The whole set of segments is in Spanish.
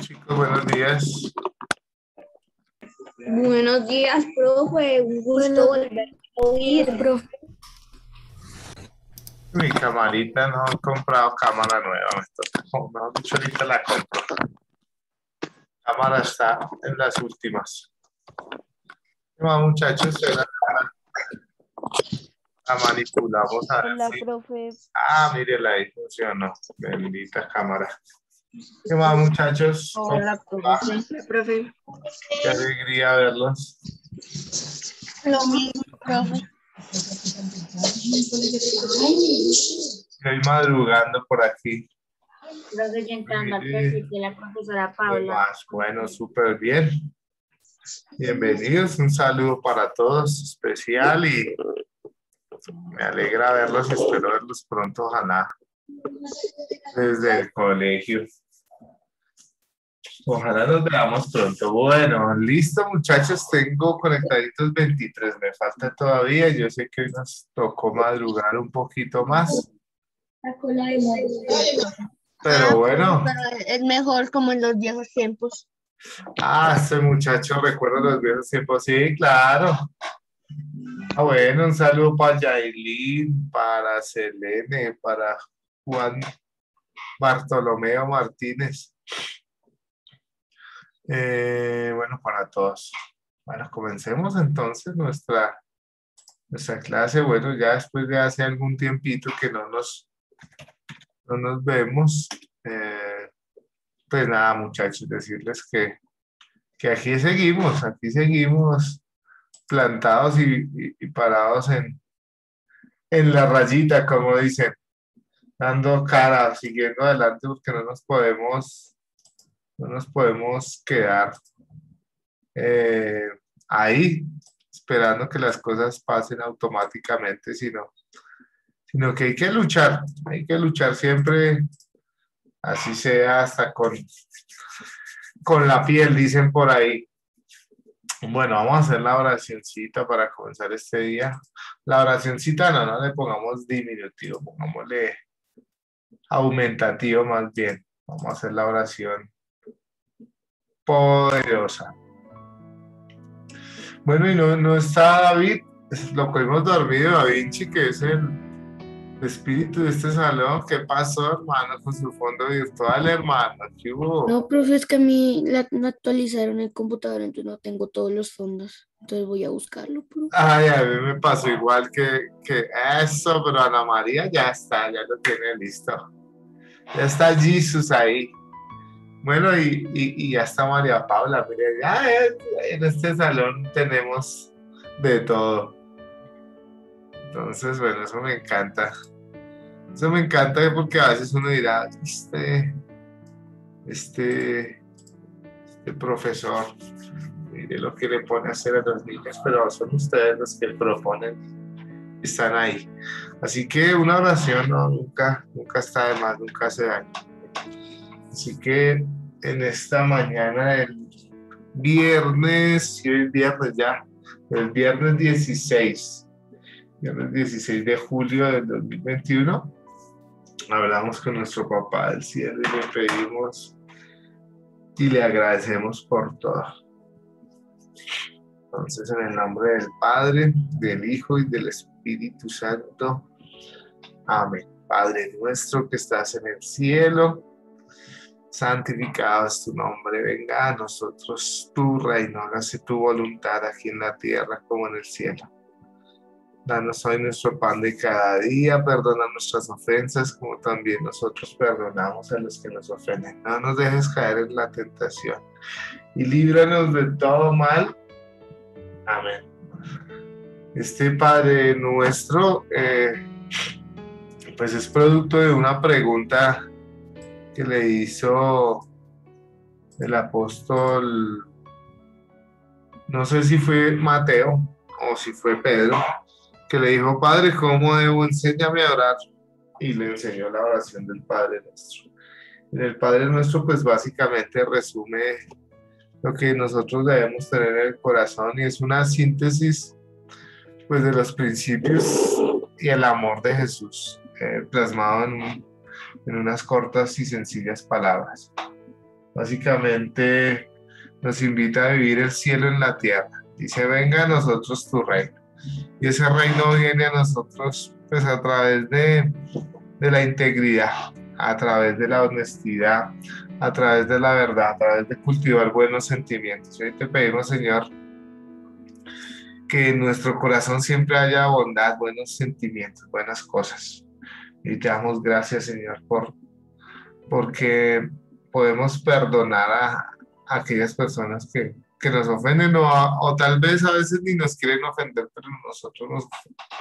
Chicos, buenos días. Buenos días, profe. Un gusto volver a oír, profe. Mi camarita no he comprado cámara nueva. Me toca, mejor dicho, ahorita la compro. Cámara está en las últimas. ¿Qué más, muchachos? La manipulamos a ver Hola, si- profe. Ah, mírela ahí, funcionó. Bendita cámara. ¿Qué más, muchachos? Hola, profe. profe. Qué alegría verlos. Lo mismo, profe. Estoy madrugando por aquí. Ya entrando a Sí. clase de la profesora ¿Qué Paula. Bueno, súper bien. Bienvenidos, un saludo para todos especial y me alegra verlos y espero verlos pronto, ojalá, desde el colegio. Ojalá nos veamos pronto. Bueno, listo muchachos, tengo conectaditos 23, me falta todavía, yo sé que hoy nos tocó madrugar un poquito más, La cola de madre. pero bueno. Pero es mejor como en los viejos tiempos. Ah, este muchacho recuerda los viejos tiempos. Sí, claro. Ah, bueno, un saludo para Yailin, para Selene, para Juan Bartolomeo Martínez. Eh, bueno, para todos. Bueno, comencemos entonces nuestra, nuestra clase. Bueno, ya después de hace algún tiempito que no nos, no nos vemos. eh, pues nada, muchachos, decirles que, que aquí seguimos, aquí seguimos plantados y, y- parados en, en la rayita, como dicen, dando cara, siguiendo adelante porque no nos podemos, no nos podemos quedar eh, ahí esperando que las cosas pasen automáticamente, sino, sino que hay que luchar, hay que luchar siempre así sea hasta con, con la piel, dicen por ahí. Bueno, vamos a hacer la oracioncita para comenzar este día. La oracioncita no, no le pongamos diminutivo, pongámosle aumentativo más bien. Vamos a hacer la oración poderosa. Bueno, y no, no está David, es- lo cogimos dormido, Da Vinci, que es el espíritu de este salón. ¿Qué pasó, hermano, con su fondo virtual, hermano? ¿Qué hubo? No, profe, es que a mí la, me actualizaron el computador, entonces no tengo todos los fondos. Entonces voy a buscarlo, profe. Ay, a mí me pasó igual que, que eso, pero Ana María ya está, ya lo tiene listo. Ya está Jesus ahí. Bueno, y, y, ya está María Paula. Eh, en este salón tenemos de todo. Entonces, bueno, eso me encanta. Eso me encanta porque a veces uno dirá, este, este, este profesor, mire lo que le pone a hacer a los niños, pero son ustedes los que proponen, están ahí. Así que una oración no, nunca, nunca está de más, nunca hace daño. Así que en esta mañana del viernes, sí, hoy es viernes ya, el viernes 16, viernes 16 de julio del 2021, hablamos con nuestro papá del cielo y le pedimos y le agradecemos por todo. Entonces, en el nombre del Padre, del Hijo y del Espíritu Santo. Amén. Padre nuestro que estás en el cielo, santificado es tu nombre. Venga a nosotros tu reino, hágase tu voluntad aquí en la tierra como en el cielo. Danos hoy nuestro pan de cada día, perdona nuestras ofensas como también nosotros perdonamos a los que nos ofenden. No nos dejes caer en la tentación y líbranos de todo mal. Amén. Este Padre nuestro, eh, pues es producto de una pregunta que le hizo el apóstol, no sé si fue Mateo o si fue Pedro, que le dijo, Padre, ¿cómo debo? Enséñame a orar. Y le enseñó la oración del Padre nuestro. El Padre nuestro, pues básicamente resume lo que nosotros debemos tener en el corazón y es una síntesis pues de los principios y el amor de Jesús eh, plasmado en, en, unas cortas y sencillas palabras. básicamente nos invita a vivir el cielo en la tierra. Dice, venga a nosotros tu reino. Y ese reino viene a nosotros pues a través de, de la integridad, a través de la honestidad, a través de la verdad, a través de cultivar buenos sentimientos. Hoy te pedimos, Señor, que en nuestro corazón siempre haya bondad, buenos sentimientos, buenas cosas. Y te damos gracias, Señor, por porque podemos perdonar a, aquellas personas que, que nos ofenden o, tal vez a veces ni nos quieren ofender, pero nosotros nos,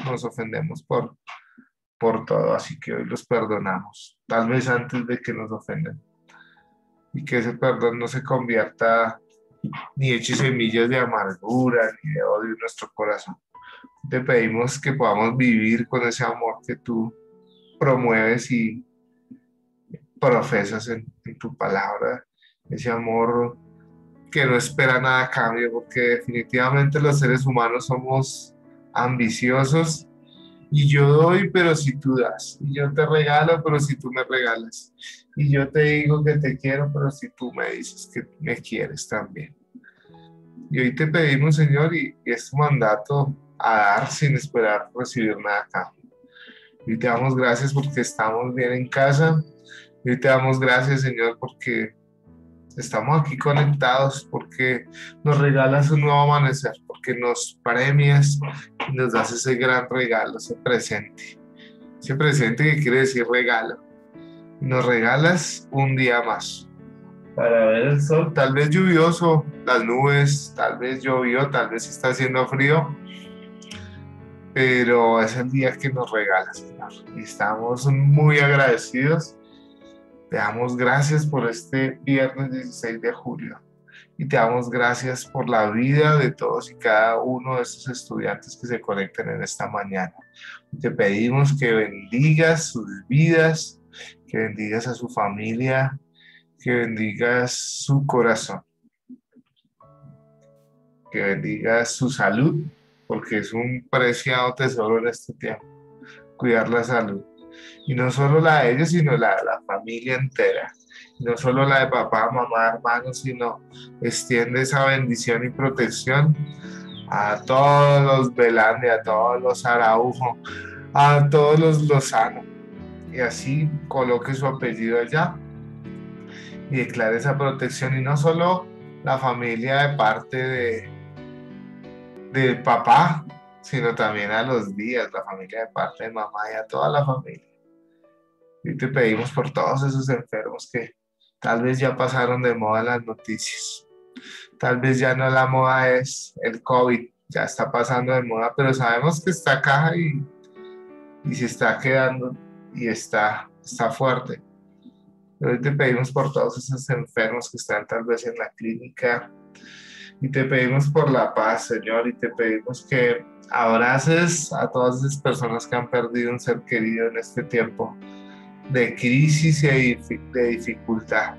nos ofendemos por, por todo, así que hoy los perdonamos, tal vez antes de que nos ofendan. Y que ese perdón no se convierta ni eche semillas de amargura ni de odio en nuestro corazón. Te pedimos que podamos vivir con ese amor que tú promueves y profesas en, en tu palabra, ese amor que no espera nada a cambio, porque definitivamente los seres humanos somos ambiciosos. Y yo doy, pero si tú das, y yo te regalo, pero si tú me regalas, y yo te digo que te quiero, pero si tú me dices que me quieres también. Y hoy te pedimos, Señor, y, es tu mandato a dar sin esperar recibir nada acá. Y te damos gracias porque estamos bien en casa. Y te damos gracias, Señor, porque estamos aquí conectados, porque nos regalas un nuevo amanecer, porque nos premias y nos das ese gran regalo, ese presente. Ese presente que quiere decir regalo. Nos regalas un día más para ver el sol, tal vez lluvioso, las nubes, tal vez llovió, tal vez está haciendo frío, pero es el día que nos regala, Señor. Y estamos muy agradecidos. Te damos gracias por este viernes 16 de julio y te damos gracias por la vida de todos y cada uno de estos estudiantes que se conectan en esta mañana. Te pedimos que bendigas sus vidas, que bendigas a su familia, que bendigas su corazón, que bendigas su salud, porque es un preciado tesoro en este tiempo, cuidar la salud. Y no solo la de ellos, sino la de la familia entera. no solo la de papá, mamá, hermanos, sino extiende esa bendición y protección a todos los Belande, a todos los Araujo, a todos los Lozano. Y así coloque su apellido allá y declare esa protección y no solo la familia de parte de del papá, sino también a los días, la familia de parte de mamá y a toda la familia. Y te pedimos por todos esos enfermos que tal vez ya pasaron de moda las noticias. Tal vez ya no la moda es el COVID, ya está pasando de moda, pero sabemos que está acá y, y se está quedando y está, está fuerte. Hoy te pedimos por todos esos enfermos que están tal vez en la clínica y te pedimos por la paz, Señor, y te pedimos que abraces a todas esas personas que han perdido un ser querido en este tiempo de crisis y de dificultad.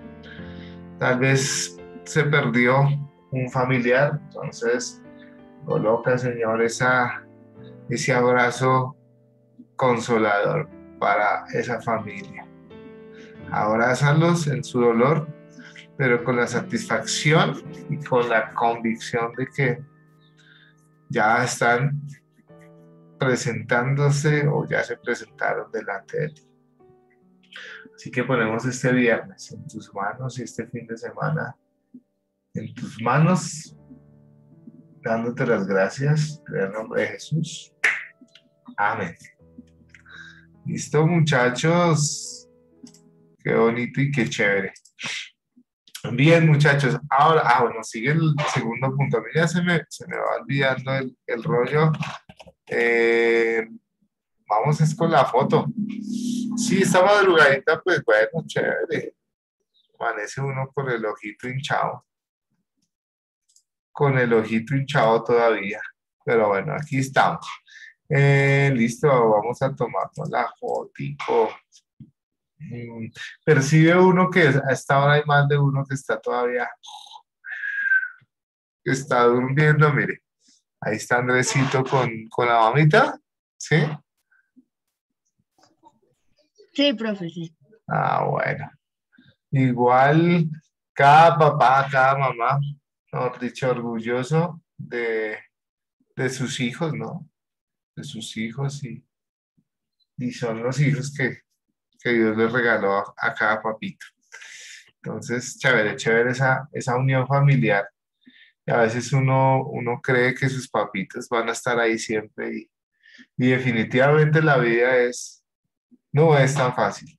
Tal vez se perdió un familiar, entonces coloca, Señor, esa, ese abrazo consolador para esa familia abrázalos en su dolor, pero con la satisfacción y con la convicción de que ya están presentándose o ya se presentaron delante de ti. Así que ponemos este viernes en tus manos y este fin de semana en tus manos, dándote las gracias en el nombre de Jesús. Amén. Listo, muchachos. Qué bonito y qué chévere. Bien, muchachos. Ahora, ah, bueno, sigue el segundo punto. A mí ya se me, se me va olvidando el, el rollo. Eh, vamos es con la foto. Sí, esta madrugadita, pues bueno, chévere. Amanece uno con el ojito hinchado. Con el ojito hinchado todavía. Pero bueno, aquí estamos. Eh, listo, vamos a tomarnos la fotico. Mm, percibe uno que a esta hora hay más de uno que está todavía, que está durmiendo, mire. Ahí está Andresito con, con la mamita, ¿sí? Sí, profe, Ah, bueno. Igual, cada papá, cada mamá, mejor dicho, orgulloso de, de sus hijos, ¿no? De sus hijos y, y son los hijos que, que Dios les regaló a, cada papito. Entonces, chévere, chévere esa, esa unión familiar. Y a veces uno, uno cree que sus papitos van a estar ahí siempre y, y definitivamente la vida es, no es tan fácil.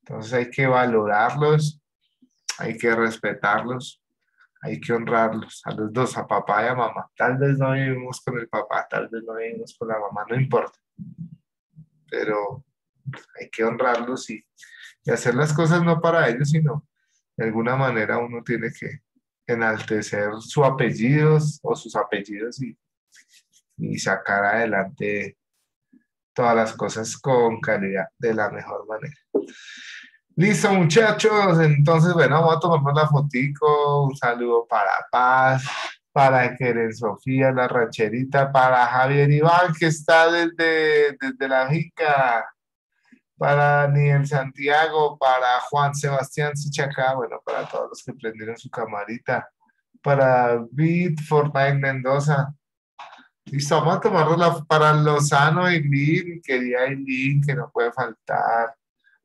Entonces hay que valorarlos, hay que respetarlos, hay que honrarlos a los dos, a papá y a mamá. Tal vez no vivimos con el papá, tal vez no vivimos con la mamá, no importa. Pero hay que honrarlos y, y hacer las cosas no para ellos, sino de alguna manera uno tiene que enaltecer sus apellidos o sus apellidos y, y sacar adelante todas las cosas con calidad de la mejor manera. Listo, muchachos. Entonces, bueno, vamos a tomarnos la fotico. Un saludo para Paz, para Keren Sofía, la rancherita, para Javier Iván, que está desde, desde la Jica, para Niel Santiago, para Juan Sebastián Sichacá, bueno, para todos los que prendieron su camarita, para Beat Fortnite Mendoza. Listo, vamos a tomarnos la, para Lozano Eileen, querida Eileen, que no puede faltar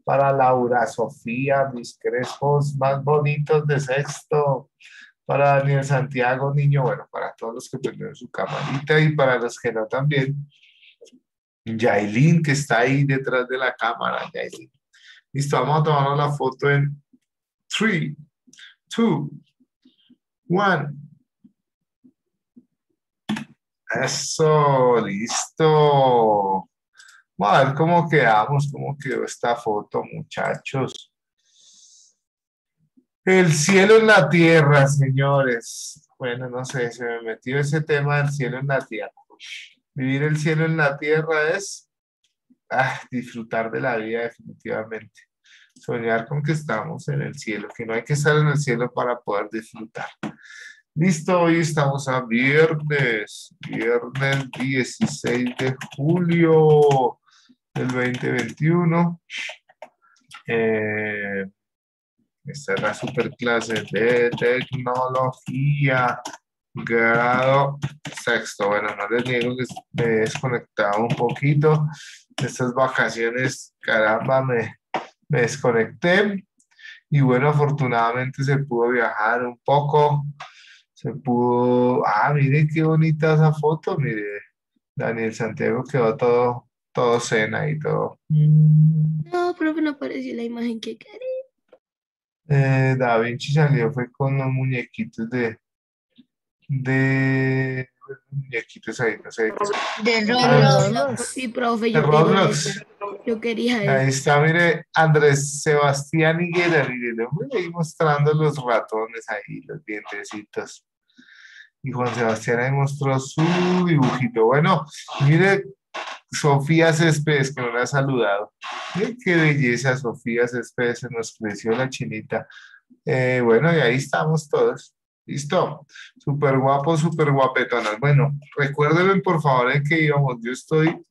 para Laura Sofía, mis crespos más bonitos de sexto, para Daniel Santiago, niño, bueno, para todos los que prendieron su camarita y para los que no también. Yailin, que está ahí detrás de la cámara, Yailin. Listo, vamos a tomar la foto en 3, 2, 1. Eso, listo. Vamos a ver cómo quedamos, cómo quedó esta foto, muchachos. El cielo en la tierra, señores. Bueno, no sé, se me metió ese tema del cielo en la tierra. Vivir el cielo en la tierra es ah, disfrutar de la vida definitivamente. Soñar con que estamos en el cielo, que no hay que estar en el cielo para poder disfrutar. Listo, hoy estamos a viernes, viernes 16 de julio del 2021. Eh, esta es la superclase de tecnología, grado sexto. Bueno, no les niego que me he desconectado un poquito. Estas vacaciones, caramba, me, me desconecté. Y bueno, afortunadamente se pudo viajar un poco. Se pudo. Ah, mire qué bonita esa foto. Mire, Daniel Santiago quedó todo, todo cena y todo. No, profe, no apareció la imagen que quería. Eh, da Vinci salió, fue con los muñequitos de. de. muñequitos ahí, no sé. De Roblox. Sí, profe, De yo quería Roblox. eso. Yo quería Ahí está, mire, Andrés Sebastián Higuera, mire, le voy ahí mostrando los ratones ahí, los dientecitos. Y Juan Sebastián ahí mostró su dibujito. Bueno, mire, Sofía Céspedes, que no la ha saludado. Qué belleza, Sofía Céspedes, se nos creció la chinita. Eh, bueno, y ahí estamos todos. Listo. Súper guapos, súper guapetonas. Bueno, recuérdenme por favor en que íbamos. Yo estoy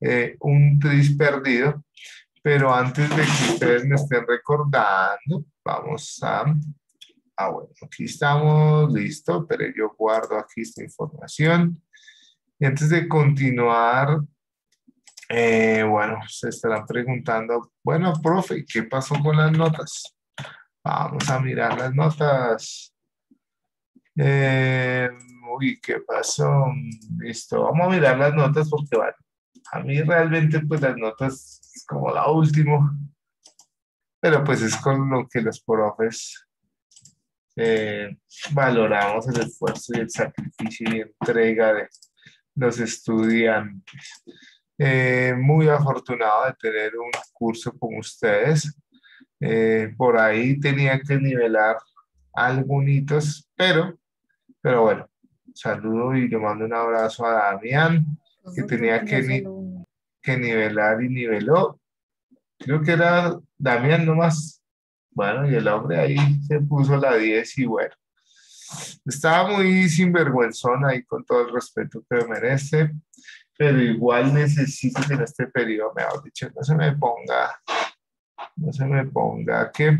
eh, un tris perdido, pero antes de que ustedes me estén recordando, vamos a... Ah, bueno, aquí estamos, listo, pero yo guardo aquí esta información. Y antes de continuar, eh, bueno, se estarán preguntando, bueno, profe, ¿qué pasó con las notas? Vamos a mirar las notas. Eh, uy, ¿qué pasó? Listo, vamos a mirar las notas porque, bueno, a mí realmente pues las notas es como la última, pero pues es con lo que los profes eh, valoramos el esfuerzo y el sacrificio y entrega de los estudiantes. Eh, muy afortunado de tener un curso con ustedes. Eh, por ahí tenía que nivelar algunos, pero, pero bueno, saludo y le mando un abrazo a Damián, que tenía que, ni- que nivelar y niveló. Creo que era Damián nomás. Bueno, y el hombre ahí se puso la 10 y bueno. Estaba muy sinvergüenzón ahí con todo el respeto que me merece, pero igual necesito que en este periodo, mejor dicho, no se me ponga, no se me ponga que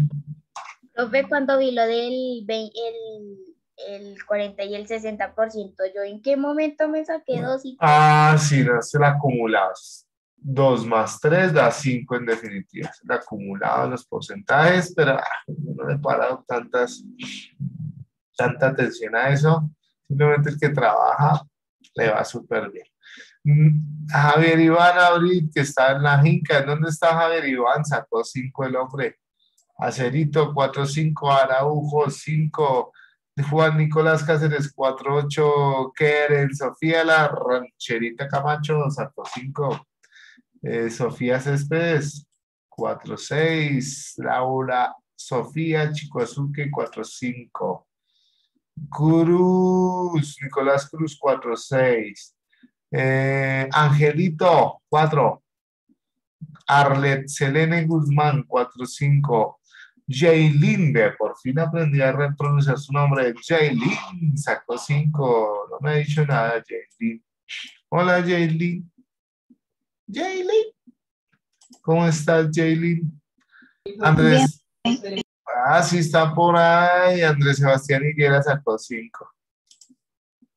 Profe, cuando vi lo del el, el 40 y el 60%, ¿yo en qué momento me saqué dos y Ah, sí, no, es el acumulado. 2 más 3 da 5 en definitiva. El acumulado los porcentajes, pero ah, no le he parado tantas, tanta atención a eso. Simplemente el que trabaja le va súper bien. Mm, Javier Iván Abril, que está en la Jinca. ¿En dónde está Javier Iván? Sacó 5 el hombre. Acerito, 4-5. Araujo, 5. Juan Nicolás Cáceres, 4-8. Keren, Sofía La Rancherita Camacho, sacó 5. Eh, Sofía Céspedes, 4-6. Laura Sofía Chicoazuque, 4-5. Cruz, Nicolás Cruz, 4-6. Eh, Angelito, 4. Arlet Selene Guzmán, 4-5. Jaylin, por fin aprendí a pronunciar su nombre. Jaylin, sacó 5. No me ha dicho nada, Jaylin. Hola, Jaylin. Jaylin. ¿Cómo estás, Jaylin? Andrés. Ah, sí, está por ahí. Andrés Sebastián Higuera sacó 5.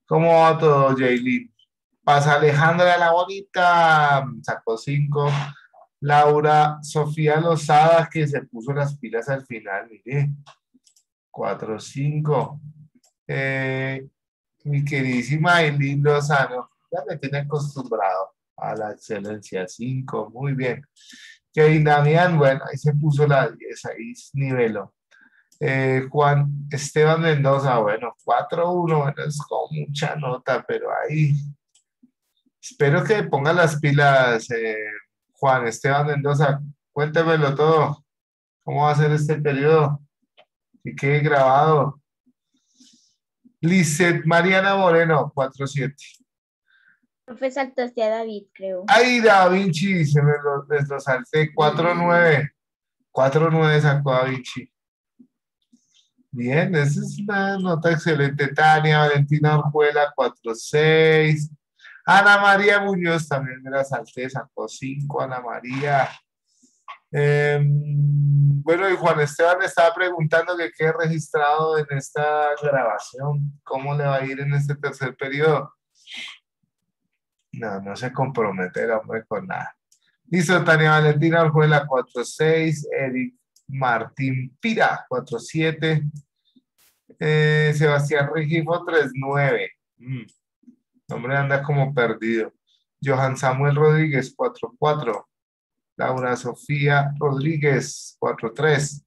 ¿Cómo va todo, Jaylin? Pasa Alejandra la bonita, sacó 5. Laura Sofía Lozada, que se puso las pilas al final, mire. 4, 5. Eh, mi queridísima Eileen Lozano, ya me tiene acostumbrado a la excelencia. 5, muy bien. Kevin Damián, bueno, ahí se puso la 10, ahí niveló. Eh, Juan Esteban Mendoza, bueno, 4-1, bueno, es con mucha nota, pero ahí. Espero que ponga las pilas, eh, Juan Esteban Mendoza, cuéntemelo todo. ¿Cómo va a ser este periodo? Y quede grabado. Lizeth Mariana Moreno, 4-7. Profe, saltaste a David, creo. Ay, Da Vinci, se me lo, lo salté. 4-9. 4-9 sacó Da Vinci. Bien, esa es una nota excelente. Tania Valentina Orjuela, 4-6. Ana María Muñoz también me la salté, sacó 5. Ana María. Em, bueno, y Juan Esteban estaba preguntando que qué registrado en esta grabación. ¿Cómo le va a ir en este tercer periodo? No, no se compromete el hombre con nada. Listo, Tania Valentina Orjuela, 4-6. Eric Martín Pira, 4-7. Eh, Sebastián Regifo, 3-9. Mm. El hombre anda como perdido. Johan Samuel Rodríguez, 4-4. Laura Sofía Rodríguez, 4-3.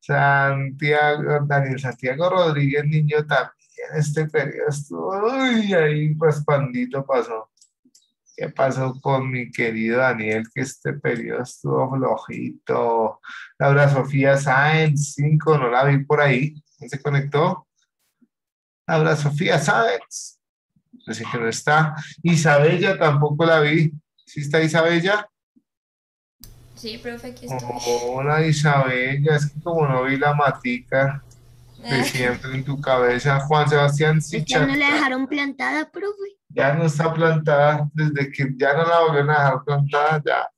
Santiago, Daniel Santiago Rodríguez, niño también. Este periodo estuvo, uy, ahí raspandito pasó. ¿Qué pasó con mi querido Daniel? Que este periodo estuvo flojito. Laura Sofía Sáenz, 5, no la vi por ahí. ¿No se conectó? Laura Sofía Sáenz. Dice que no está. Isabella tampoco la vi. ¿Sí está Isabella? Sí, profe, aquí estoy. Hola Isabella, es que como no vi la matica de Ah, siempre en tu cabeza, Juan Sebastián que Sicha, no la dejaron plantada, profe. ya no está plantada, desde que ya no la volvieron a dejar plantada, ya,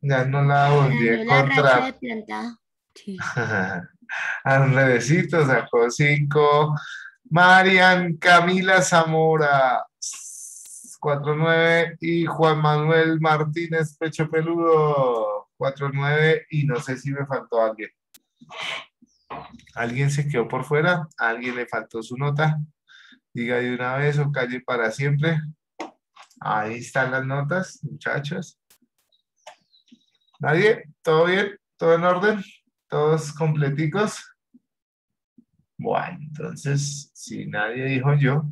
ya no la volví a encontrar. plantada. Sí. Al revésito sacó cinco. Marian Camila Zamora, 4-9. Y Juan Manuel Martínez Pecho Peludo, 4-9. Y no sé si me faltó alguien. ¿Alguien se quedó por fuera? ¿A alguien le faltó su nota? Diga de una vez o calle para siempre. Ahí están las notas, muchachos. ¿Nadie? ¿Todo bien? ¿Todo en orden? ¿Todos completicos? Bueno, entonces, si nadie dijo yo,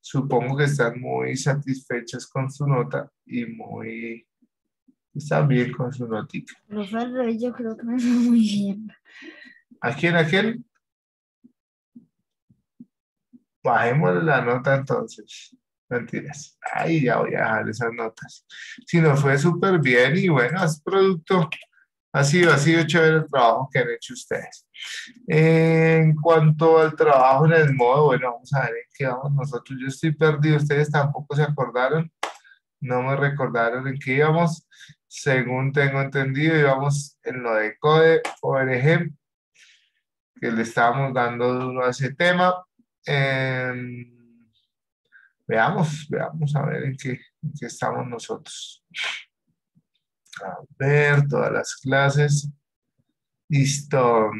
supongo que están muy satisfechos con su nota y muy... Están bien con su notica. Profe, al yo creo que me fue muy bien. ¿A quién? ¿A quién? Bajémosle la nota entonces. Mentiras. Ahí ya voy a dejar esas notas. Si nos fue súper bien y bueno, es producto. Ha sido, ha sido chévere el trabajo que han hecho ustedes. En cuanto al trabajo en el modo, bueno, vamos a ver en qué vamos nosotros. Yo estoy perdido, ustedes tampoco se acordaron. No me recordaron en qué íbamos. Según tengo entendido, íbamos en lo de CODE, ORG, que le estábamos dando duro a ese tema. Em, veamos, veamos a ver en qué, en qué estamos nosotros. A ver, todas las clases. Listo.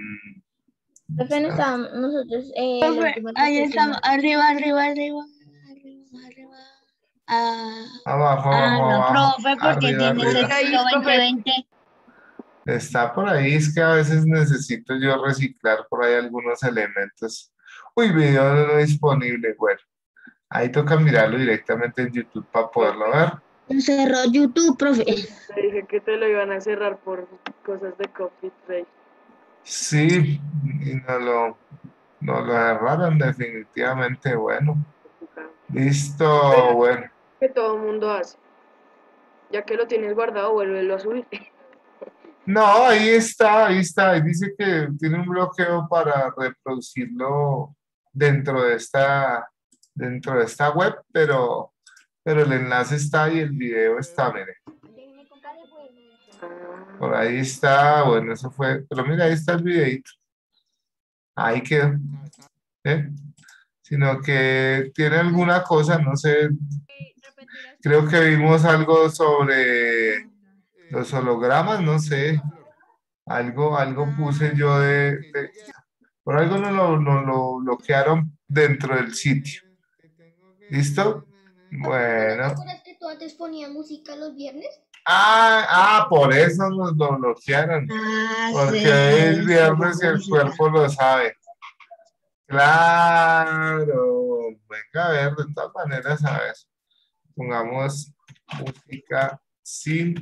Profe, no estábamos nosotros. eh, Profe, última ahí clase estamos, arriba, arriba, arriba, arriba, arriba. Ah, Abajo, ah, abajo, no, abajo. profe, porque arriba, tiene arriba. sexto 2020. Está por ahí, es que a veces necesito yo reciclar por ahí algunos elementos. Uy, video no disponible. Bueno, ahí toca mirarlo directamente en YouTube para poderlo ver. Cerró YouTube, profe. Te dije que te lo iban a cerrar por cosas de copyright. Sí, y no lo, no lo cerraron definitivamente. Bueno, listo, bueno. Que todo el mundo hace. Ya que lo tienes guardado, vuélvelo a subir. No, ahí está, ahí está. Ahí dice que tiene un bloqueo para reproducirlo dentro de esta, dentro de esta web, pero, pero el enlace está y el video está, mire. Ah, Por ahí está, bueno, eso fue, pero mira, ahí está el videito. Ahí quedó. ¿eh? Sino que tiene alguna cosa, no sé, creo que vimos algo sobre los hologramas, no sé, algo, algo puse yo de, de- por algo no lo, no lo bloquearon dentro del sitio. ¿Listo? Bueno. acuerdas que tú antes ponías música los viernes? Ah, ah, por eso nos lo bloquearon. Ah, Porque sí, es sí, viernes y el sí. cuerpo lo sabe. Claro. Venga a ver, de todas maneras, a ver. Pongamos música sin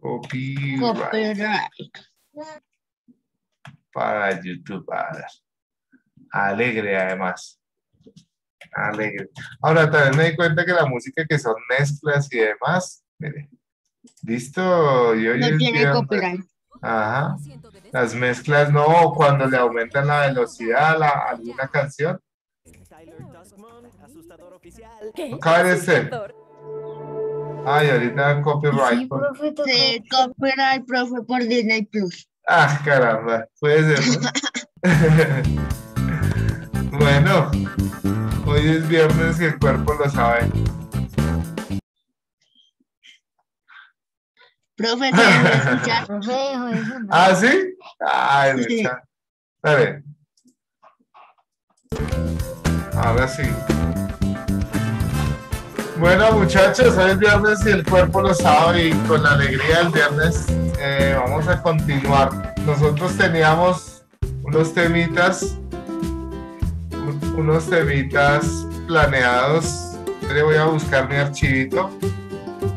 copyright Copyright. para YouTube. A ver. Alegre, además. Alegre. Ahora también me di cuenta que la música que son mezclas y demás, mire. Listo, y hoy No tiene copyright. Ajá. Las mezclas no, cuando le aumentan la velocidad a, la- a alguna canción. De ser. Ay, ahorita copyright. por- profe. Sí, copyright, profe, por Disney Plus. Ah, caramba, puede ser. ¿no? bueno, hoy es viernes y el cuerpo lo sabe. Profe, ¿quieren escuchar? Profe, dejo eso, ¿no? ¿Ah, sí? Ay, Sí. mucha. Dale. Ahora sí. Bueno, muchachos, hoy es viernes y el cuerpo lo sabe y con la alegría del viernes eh, vamos a continuar. Nosotros teníamos unos temitas, unos temitas planeados. Le voy a buscar mi archivito.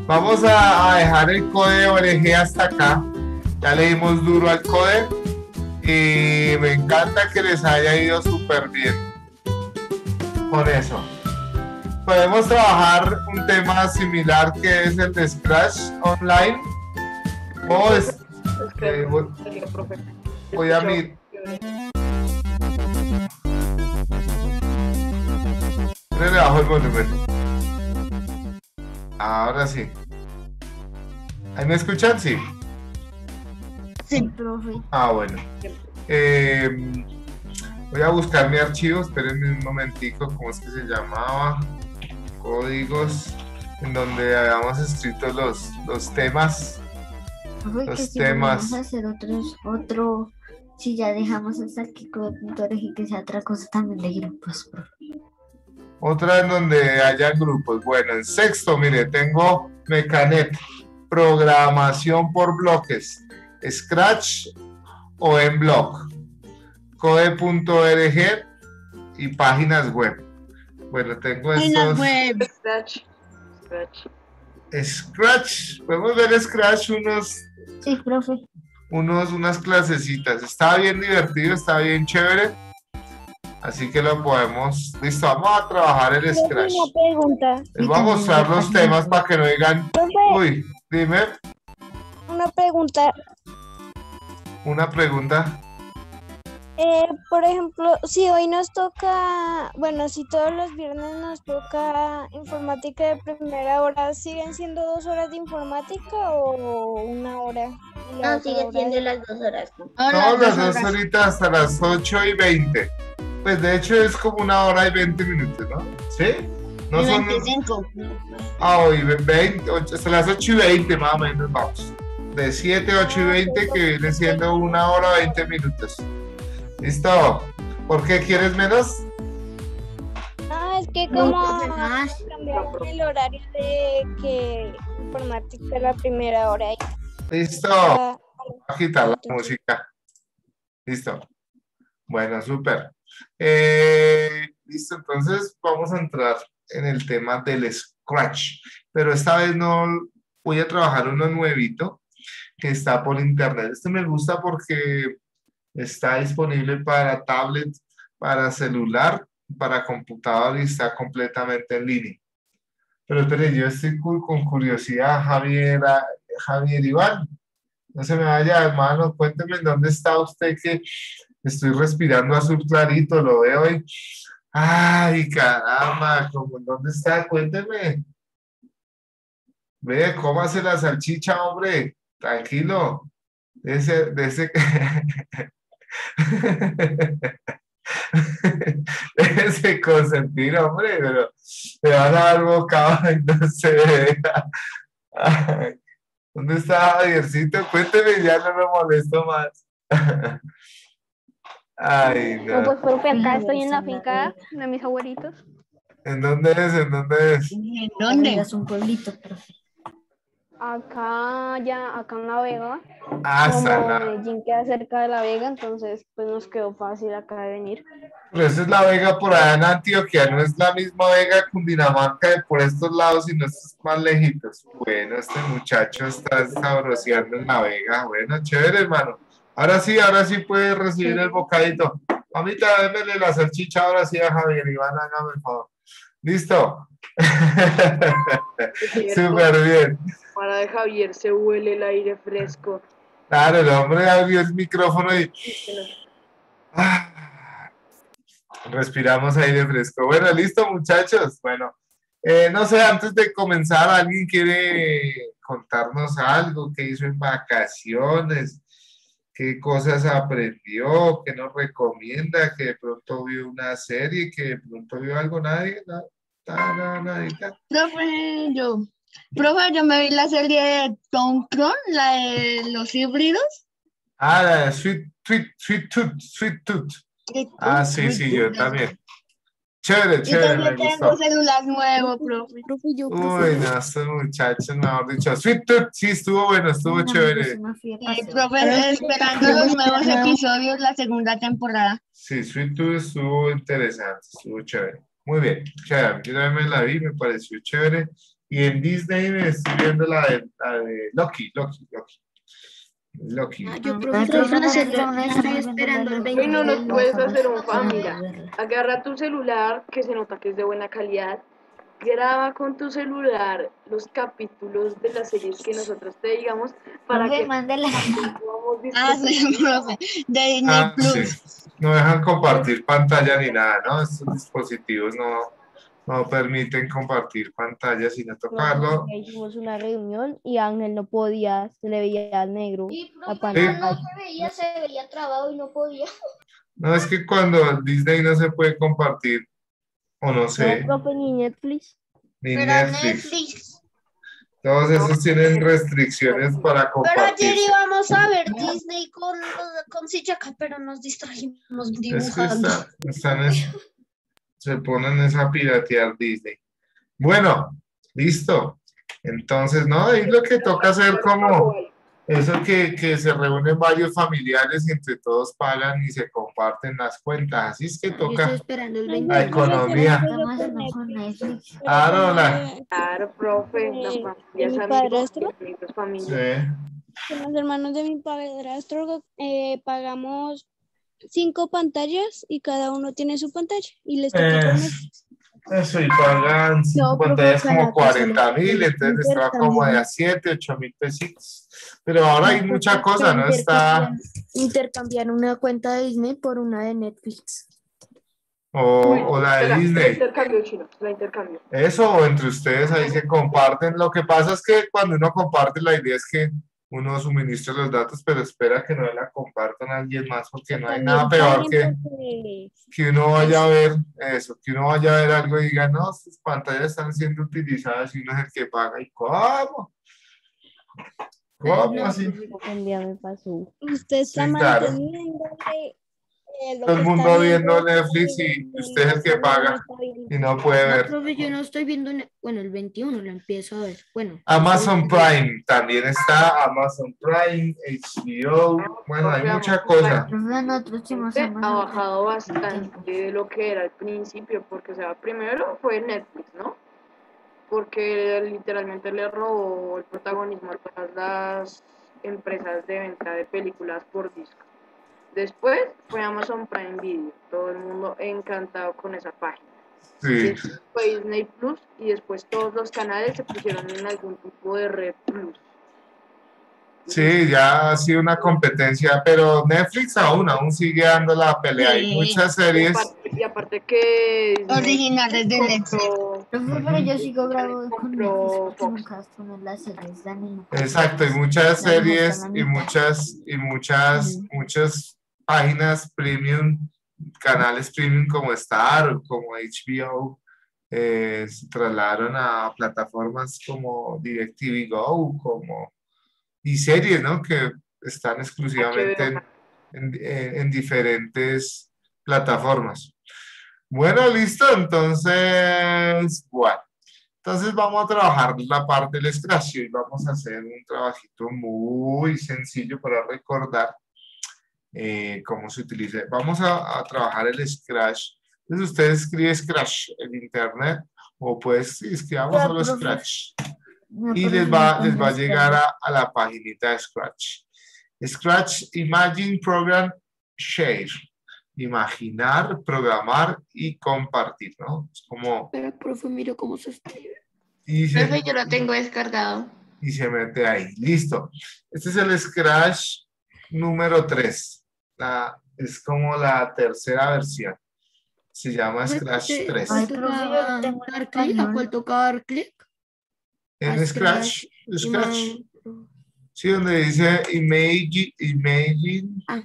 Vamos a, a dejar el code ORG hasta acá. Ya le dimos duro al code y me encanta que les haya ido súper bien con eso. Podemos trabajar un tema similar que es el de Scratch Online. O es- eh, voy, a le bajo el volumen. Ahora sí. ¿Ahí me escuchan? Sí. Sí, profe. Ah, bueno. Eh, voy a buscar mi archivo, espérenme un momentico, ¿cómo es que se llamaba? Códigos, en donde habíamos escrito los, los temas. Profe, Los que si temas. vamos a hacer otros, otro, si ya dejamos hasta aquí con y que sea otra cosa también de grupos, profe. Otra en donde haya grupos. Bueno, en sexto, mire, tengo Mecanet, programación por bloques, Scratch o en blog, code.org y páginas web. Bueno, tengo páginas estos. web. Scratch. Scratch. Scratch, podemos ver Scratch unos, Sí, profe. unos, unas clasecitas. Está bien divertido, está bien chévere. Así que lo podemos. Listo, vamos a trabajar el Scratch. Una pregunta, Les voy a mostrar los temas para que no digan, uy, dime una pregunta. una pregunta. Eh, por ejemplo, si hoy nos toca, bueno, si todos los viernes nos toca informática de primera hora, ¿siguen siendo dos horas de informática o una hora No, otra sigue hora siendo de- las dos horas. ¿no? No, las dos horitas hasta las 8 y 20. Pues de hecho es como una hora y 20 minutos, ¿no? ¿Sí? No son. Ah, hoy 20, ocho- hasta las 8 y 20 más o menos vamos. De 7 a 8 y 20 que viene siendo una hora 20 minutos. ¿Listo? ¿Por qué quieres menos? No, es que como pues, más. cambiaron el horario de que informática la primera hora y Listo. ya- Voy a quitar la música. Listo. Bueno, súper. Eh, listo, entonces vamos a entrar en el tema del Scratch, pero esta vez no voy a trabajar uno nuevito que está por internet. Este me gusta porque está disponible para tablet, para celular, para computador y está completamente en línea. Pero espere, yo estoy con curiosidad, Javier, Javier Iván. No se me vaya, hermano, cuénteme dónde está usted que estoy respirando azul clarito, lo veo y... Ay, caramba, ¿cómo, ¿dónde está? Cuénteme. Ve, cómase la salchicha, hombre. Tranquilo. De ese, de ese... Ese consentir, hombre, pero me van a dar bocado vea. Ay. ¿Dónde está Javiercito? Cuénteme, ya no me molesto más. Ay, No, no. pues profe, acá estoy en la finca de mis abuelitos. ¿En dónde es? ¿En dónde es? ¿En dónde? Es un pueblito, profe. Acá ya, acá en La Vega, Ah, como. Medellín queda cerca de La Vega, entonces pues nos quedó fácil acá de venir. Pero esa es la Vega por allá en Antioquia, no es la misma Vega Cundinamarca de por estos lados, sino estos más lejitos. Bueno, este muchacho está sabroseando en la Vega. Bueno, chévere, hermano. Ahora sí, ahora sí puede recibir el bocadito. Mamita, démele la salchicha ahora sí a Javier Iván, hágame el favor. ¿Listo? Súper bien. Para de Javier se huele el aire fresco. Claro, el hombre abrió el micrófono y Ah, respiramos aire fresco. Bueno, listo, muchachos. Bueno, eh, no sé, antes de comenzar, ¿alguien quiere contarnos algo que hizo en vacaciones? ¿Qué cosas aprendió? ¿Qué nos recomienda? ¿Que de pronto vio una serie? ¿Que de pronto vio algo? ¿Nadie? ¿Nada? Nada, nadita. Profe, yo. Profe, yo me vi la serie de Tom Cruise, la de los híbridos. Ah, la de Sweet, Sweet, Sweet Tooth, Sweet Tooth. Ah, sí, sí, yo también. Chévere, Yo chévere, me también gustó. tengo celular nuevo, profe. Profe, yo Uy, no, estos muchachos, mejor dicho. Sweet Tooth, sí, estuvo bueno, estuvo chévere. Eh, profe, esperando los nuevos episodios, la segunda temporada. Sí, Sweet Tooth estuvo interesante, estuvo chévere. Muy bien, chévere. Yo también me la vi, me pareció chévere. Y en Disney me estoy viendo la de, la de Loki, Loki, Loki. Loki. Ah, yo, Ah, estoy esperando el Hoy 20. no nos puedes hacer un fan, mira. Agarra tu celular, que se nota que es de buena calidad. Graba con tu celular los capítulos de las series que nosotros te digamos para que mándela. Ah, sí, profe, de Disney Ah, Plus. sí. No dejan compartir pantalla ni nada, ¿no? Estos dispositivos no, no permiten compartir pantalla, sino tocarlo. Hicimos una reunión y Ángel no podía, se le veía negro. Sí, La no, pantalla. no se veía, se veía trabado y no podía. No, es que cuando Disney no se puede compartir, o no sé, No, profe, ni Netflix. ni Pero Netflix. Netflix. Todos esos tienen restricciones para Pero ayer compartir. íbamos a ver Disney con, con Sichaka, pero nos distrajimos Es que dibujando. está- están es- se ponen es a piratear Disney. Bueno, listo. Entonces, no, ahí lo que toca hacer como eso que, que se reúnen varios familiares y entre todos pagan y se comparten las cuentas. Así es que toca esperando el Ay, 20. la economía. Claro, la- Claro, profe, las familias, ¿de mi amigos, padrastro? amigos, familia. Sí. Con los hermanos de mi padrastro eh, pagamos cinco pantallas y cada uno tiene su pantalla y les toca. Eh, Eso, y pagan No, pantallas profe, como para que se 40 mil, entonces estaba como de a 7, 8 mil pesitos. Pero ahora hay mucha cosa, ¿no? Está, Intercambiar una cuenta de Disney por una de Netflix. o, o la de espera, La Disney. intercambio chino, la intercambio. Eso, o entre ustedes ahí se comparten. Lo que pasa es que cuando uno comparte, la idea es que uno suministra los datos, pero espera que no la compartan a alguien más porque no hay También nada peor que, que uno vaya a ver eso, que uno vaya a ver algo y diga, no, sus pantallas están siendo utilizadas y uno es el que paga. ¿Y cómo? ¿Cómo así? Un día me pasó. Usted está Sí, Todo el mundo viendo Netflix y usted es el que paga y no puede No, ver. profe, yo no estoy viendo, bueno, el 21 lo empiezo a ver. Bueno. Amazon Prime también está, Amazon Prime, HBO, bueno, hay Profe, mucha Amazon cosa. Prime Nosotros hicimos ha bajado bastante de lo que era al principio, porque, o sea, primero fue Netflix, ¿no? Porque literalmente le robó el protagonismo a todas las empresas de venta de películas por disco. Después fue Amazon Prime Video, todo el mundo encantado con esa página. Sí, después fue Disney Plus y después todos los canales se pusieron en algún tipo de red plus. sí, ya ha sido una competencia, pero Netflix aún, aún sigue dando la pelea. Hay muchas Y series. aparte, y aparte que Disney Originales de Netflix. pero yo sigo grabando con Netflix las series de anime. Exacto, y muchas series y muchas, y muchas, muchas páginas premium, canales premium como Star o como HBO, eh, se trasladaron a plataformas como DirecTV Go, como, y series, ¿no? Que están exclusivamente en, en- en- en diferentes plataformas. Bueno, listo, entonces, bueno. Entonces vamos a trabajar la parte del Scratch y vamos a hacer un trabajito muy sencillo para recordar eh, cómo se utiliza. Vamos a, a trabajar el Scratch. Entonces usted escribe Scratch en internet o pues escribamos Ya, solo. Scratch y pero les va, les va a llegar a, a la paginita de Scratch. Scratch Imagine Program Share. Imaginar, programar y compartir, ¿no? Es como... Espera, profe, miro cómo se escribe. Y se, Profe, yo lo tengo descargado. y se mete ahí. Listo. Este es el Scratch número 3. Es como la tercera versión. Se llama Scratch Profe, 3. ¿cuál Ay, profe, yo tocaba tengo en dar clic? ¿A español. cuál tocaba dar clic? En a Scratch, Scratch. Sí, donde dice Imagine, imagine Ah.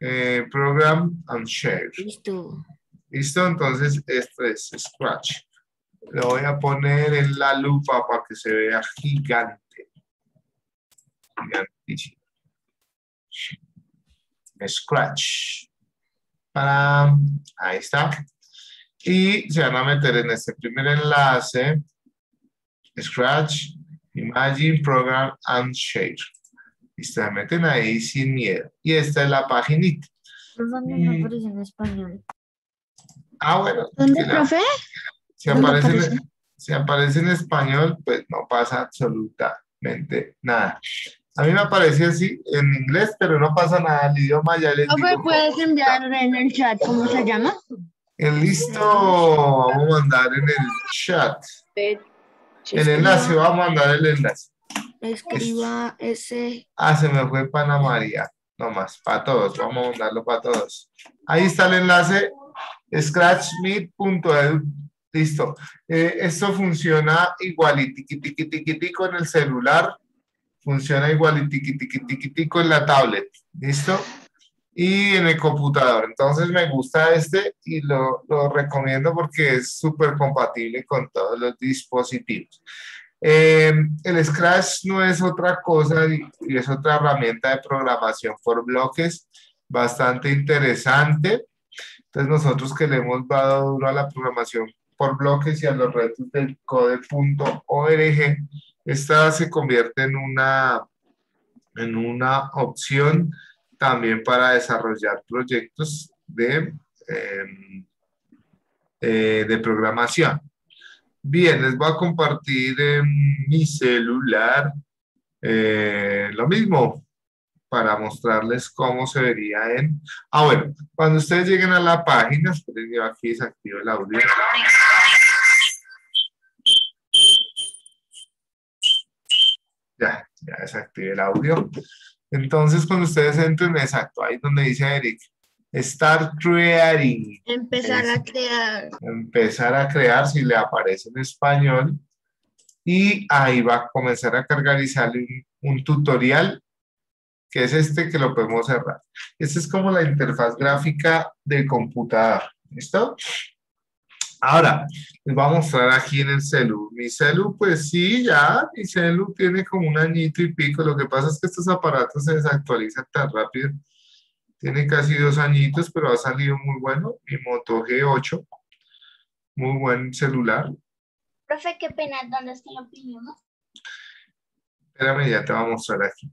eh, Program and Share. Listo. Listo, entonces este es Scratch. Lo voy a poner en la lupa para que se vea gigante. Gigantísimo. Scratch. Para, ahí está. Y se van a meter en este primer enlace. Scratch, Imagine, Program and Share. Y se meten ahí sin miedo. Y esta es la paginita. A mí Mm. aparece en español. Ah, bueno. ¿Dónde, la- profe? Si ¿Dónde aparece, en- aparece? si aparece en español, pues no pasa absolutamente nada. A mí me aparece así en inglés, pero no pasa nada. El idioma ya les digo ¿puedes cómo enviar en el chat cómo se llama? El listo, vamos a mandar en el chat. El enlace, vamos a mandar el enlace. Escriba ese. Ah, se me fue Pana María. No más, para todos, vamos a mandarlo para todos. Ahí está el enlace, scratchmeet.edu. Listo. Eh, esto funciona igual y tiqui, tiqui, tiqui, tiqui con el celular. Funciona igual y tiqui, tiqui, tiqui, tiqui con la tablet. ¿Listo? Y en el computador. Entonces me gusta este y lo, lo recomiendo porque es súper compatible con todos los dispositivos. Eh, el Scratch no es otra cosa y es otra herramienta de programación por bloques bastante interesante. Entonces nosotros que le hemos dado duro a la programación por bloques y a los retos del code.org, esta se convierte en una, en una opción también para desarrollar proyectos de, eh, eh, de programación. Bien, les voy a compartir en mi celular eh, lo mismo para mostrarles cómo se vería en... Ah, bueno, cuando ustedes lleguen a la página, esperen, yo aquí desactivo el audio. Ya, ya desactivé el audio. Entonces, cuando ustedes entren, exacto, ahí donde dice Eric, Start Creating Empezar a crear. empezar a crear si le aparece en español y ahí va a comenzar a cargar y sale un un tutorial, que es este que lo podemos cerrar. Esta es como la interfaz gráfica del computador. ¿Listo? Ahora, les voy a mostrar aquí en el celu. Mi celu, pues sí, ya, mi celu tiene como un añito y pico. Lo que pasa es que estos aparatos se desactualizan tan rápido. Tiene casi dos añitos, pero ha salido muy bueno. Mi Moto G8, muy buen celular. Profe, qué pena, ¿dónde es que lo? Espérame, ya te voy a mostrar aquí.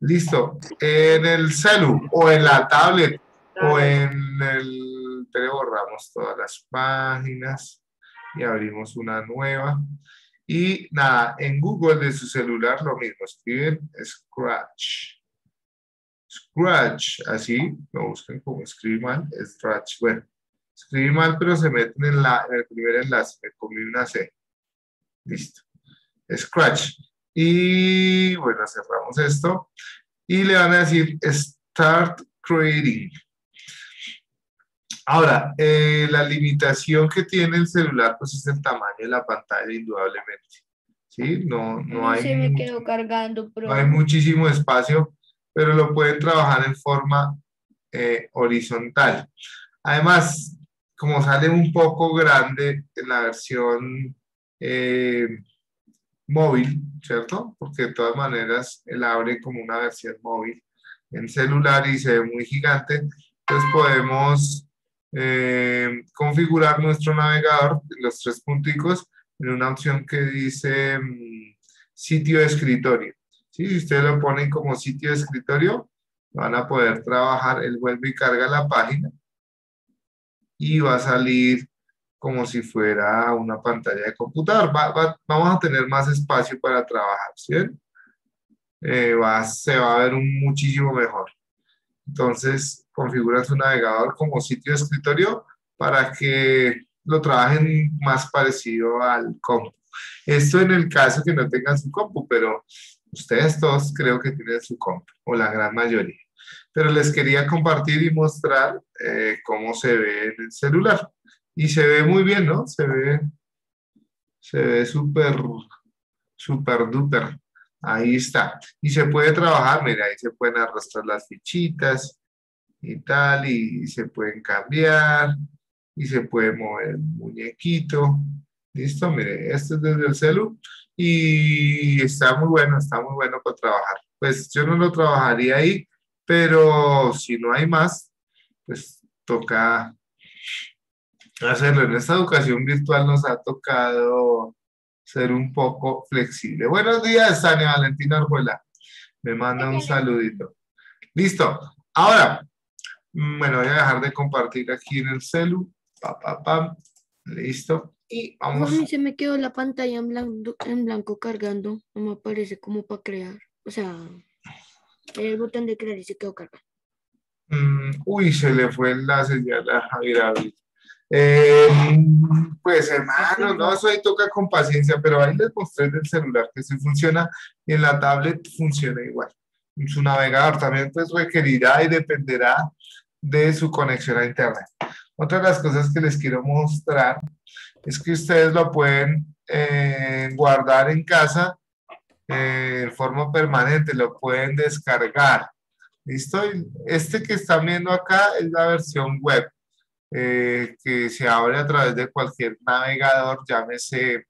Listo. En el celu o en la tablet o en el... Borramos todas las páginas y abrimos una nueva. Y nada, en Google de su celular lo mismo. Escriben Scratch. Scratch, así, lo buscan como escribir mal, Scratch. Bueno, escribí mal, pero se meten en, la, en el primer enlace. Me comí una C. Listo. Scratch. Y bueno, cerramos esto. Y le van a decir Start Creating. Ahora, eh, la limitación que tiene el celular pues es el tamaño de la pantalla, indudablemente. ¿Sí? No, no hay, se me quedó cargando, pero no hay muchísimo espacio, pero lo pueden trabajar en forma eh, horizontal. Además, como sale un poco grande en la versión eh, móvil, ¿cierto? Porque de todas maneras él abre como una versión móvil en celular y se ve muy gigante. Entonces podemos eh, configurar nuestro navegador, los tres punticos, en una opción que dice mm, sitio de escritorio. ¿sí? Si ustedes lo ponen como sitio de escritorio, van a poder trabajar, él vuelve y carga la página y va a salir como si fuera una pantalla de computador. Va- va- vamos a tener más espacio para trabajar, ¿sí? Eh, va- se va a ver un muchísimo mejor. Entonces, configuran su navegador como sitio de escritorio para que lo trabajen más parecido al compu. Esto en el caso que no tengan su compu, pero ustedes todos creo que tienen su compu, o la gran mayoría. Pero les quería compartir y mostrar eh, cómo se ve en el celular. Y se ve muy bien, ¿no? Se ve, se ve súper, súper duper. Ahí está. Y se puede trabajar, mira, ahí se pueden arrastrar las fichitas y tal, y se pueden cambiar, y se puede mover el muñequito. Listo, mire, esto es desde el celu y está muy bueno, está muy bueno para trabajar. Pues yo no lo trabajaría ahí, pero si no hay más, pues toca hacerlo. En esta educación virtual nos ha tocado ser un poco flexible. Buenos días, Tania Valentina Arjuela. Me manda un saludito. Listo. Ahora, mm, bueno, voy a dejar de compartir aquí en el celu. Pa, pa, pam. Listo. Y a vamos. mí se me quedó la pantalla en blanco, en blanco cargando. No me aparece como para crear. O sea, el botón de crear y se quedó cargando. Mm, uy, se le fue el enlace ya a Javier David. Eh, pues hermano, no, eso ahí toca con paciencia, pero ahí les mostré del celular que sí funciona y en la tablet funciona igual. Su navegador también pues requerirá y dependerá de su conexión a internet. Otra de las cosas que les quiero mostrar es que ustedes lo pueden eh, guardar en casa eh, en forma permanente, lo pueden descargar. ¿Listo? Este que están viendo acá es la versión web eh, que se abre a través de cualquier navegador, llámese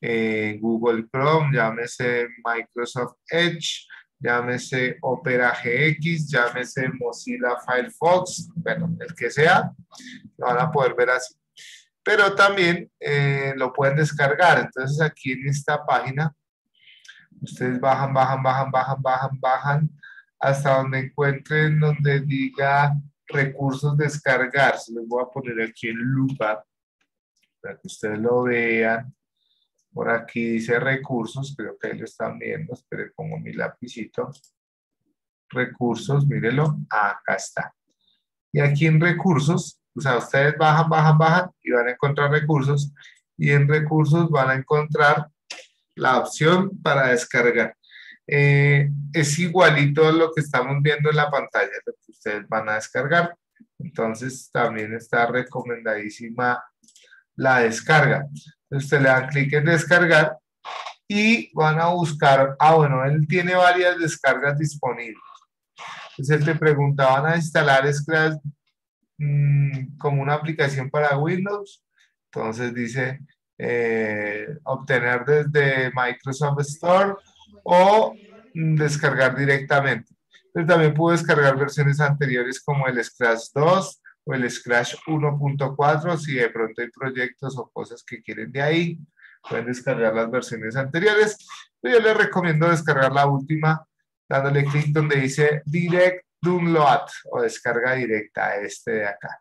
eh, Google Chrome, llámese Microsoft Edge, llámese Opera GX, llámese Mozilla Firefox, bueno, el que sea, lo van a poder ver así. Pero también eh, lo pueden descargar. Entonces aquí en esta página, ustedes bajan, bajan, bajan, bajan, bajan, bajan hasta donde encuentren donde diga recursos descargar. Se los voy a poner aquí en lupa para que ustedes lo vean. Por aquí dice recursos, creo que ahí lo están viendo. Esperen, pongo mi lapicito. Recursos, mírelo. Acá está. Y aquí en recursos, o sea, ustedes bajan, bajan, bajan y van a encontrar recursos. Y en recursos van a encontrar la opción para descargar. Eh, es igualito a lo que estamos viendo en la pantalla, lo que ustedes van a descargar. Entonces también está recomendadísima la descarga. Usted le da clic en descargar y van a buscar, ah, bueno, él tiene varias descargas disponibles. Entonces él te pregunta, ¿van a instalar Scratch mm, como una aplicación para Windows? Entonces dice, eh, obtener desde Microsoft Store o mm, descargar directamente. Pero también puedo descargar versiones anteriores como el Scratch 2 o el Scratch 1.4 si de pronto hay proyectos o cosas que quieren de ahí pueden descargar las versiones anteriores. Yo les recomiendo descargar la última dándole clic donde dice Direct Download o descarga directa, este de acá.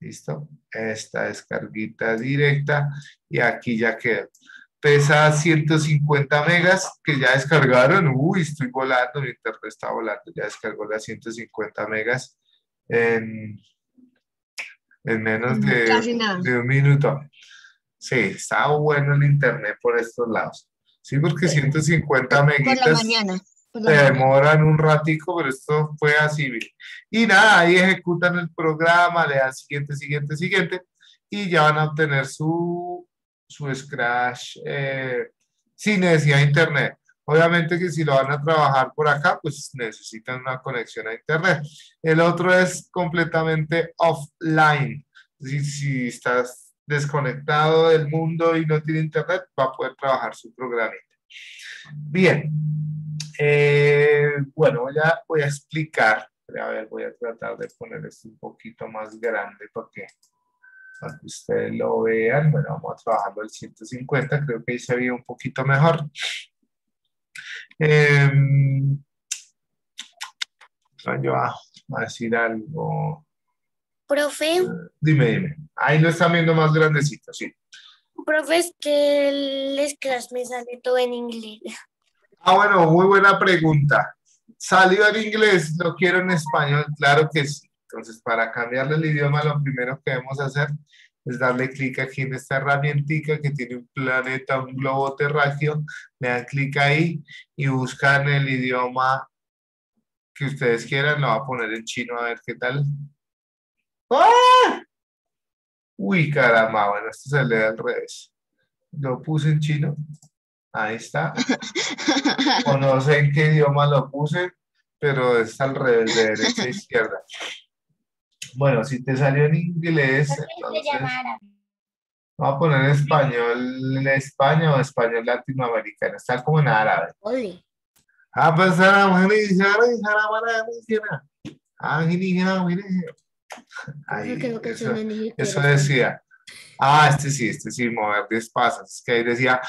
¿Listo? Esta descarguita directa y aquí ya quedó. Pesa 150 megas que ya descargaron. Uy, estoy volando, mi internet está volando. Ya descargó las 150 megas en, en menos de, de un minuto. Sí, está bueno el internet por estos lados. Sí, porque 150 Por la meguitas mañana. por se la mañana. demoran un ratico, pero esto fue así. Y nada, ahí ejecutan el programa, le dan siguiente, siguiente, siguiente, y ya van a obtener su, su Scratch eh, sin necesidad de internet. Obviamente que si lo van a trabajar por acá, pues necesitan una conexión a internet. El otro es completamente offline. Decir, si estás desconectado del mundo y no tiene internet, va a poder trabajar su programita. Bien. Eh, bueno, voy a, voy a explicar. A ver, voy a tratar de poner esto un poquito más grande para que, para que ustedes lo vean. Bueno, vamos a trabajarlo al 150. Creo que ahí se ve un poquito mejor. Eh, yo a, a decir algo. Profe, Dime, dime. Ahí lo están viendo más grandecito, sí. profe, es que el Scratch me sale todo en inglés. Ah, bueno, muy buena pregunta. ¿Salió en inglés? ¿Lo quiero en español? Claro que sí. Entonces, para cambiarle el idioma, lo primero que debemos hacer es darle clic aquí en esta herramientica que tiene un planeta, un globo terráqueo. Le dan clic ahí y buscan el idioma que ustedes quieran. Lo voy a poner en chino a ver qué tal. ¡Ah! Uy, caramba, bueno, esto se lee al revés. Lo puse en chino. Ahí está. O no sé en qué idioma lo puse, pero es al revés, de derecha a izquierda. Bueno, si te salió en inglés, entonces vamos a poner español en España o español latinoamericano. Está como en árabe. Ole. Ah, pues, ah. Ah. Ahí, eso- eso decía. Ah, este sí, este sí, mover 10 pasos. Es que ahí decía,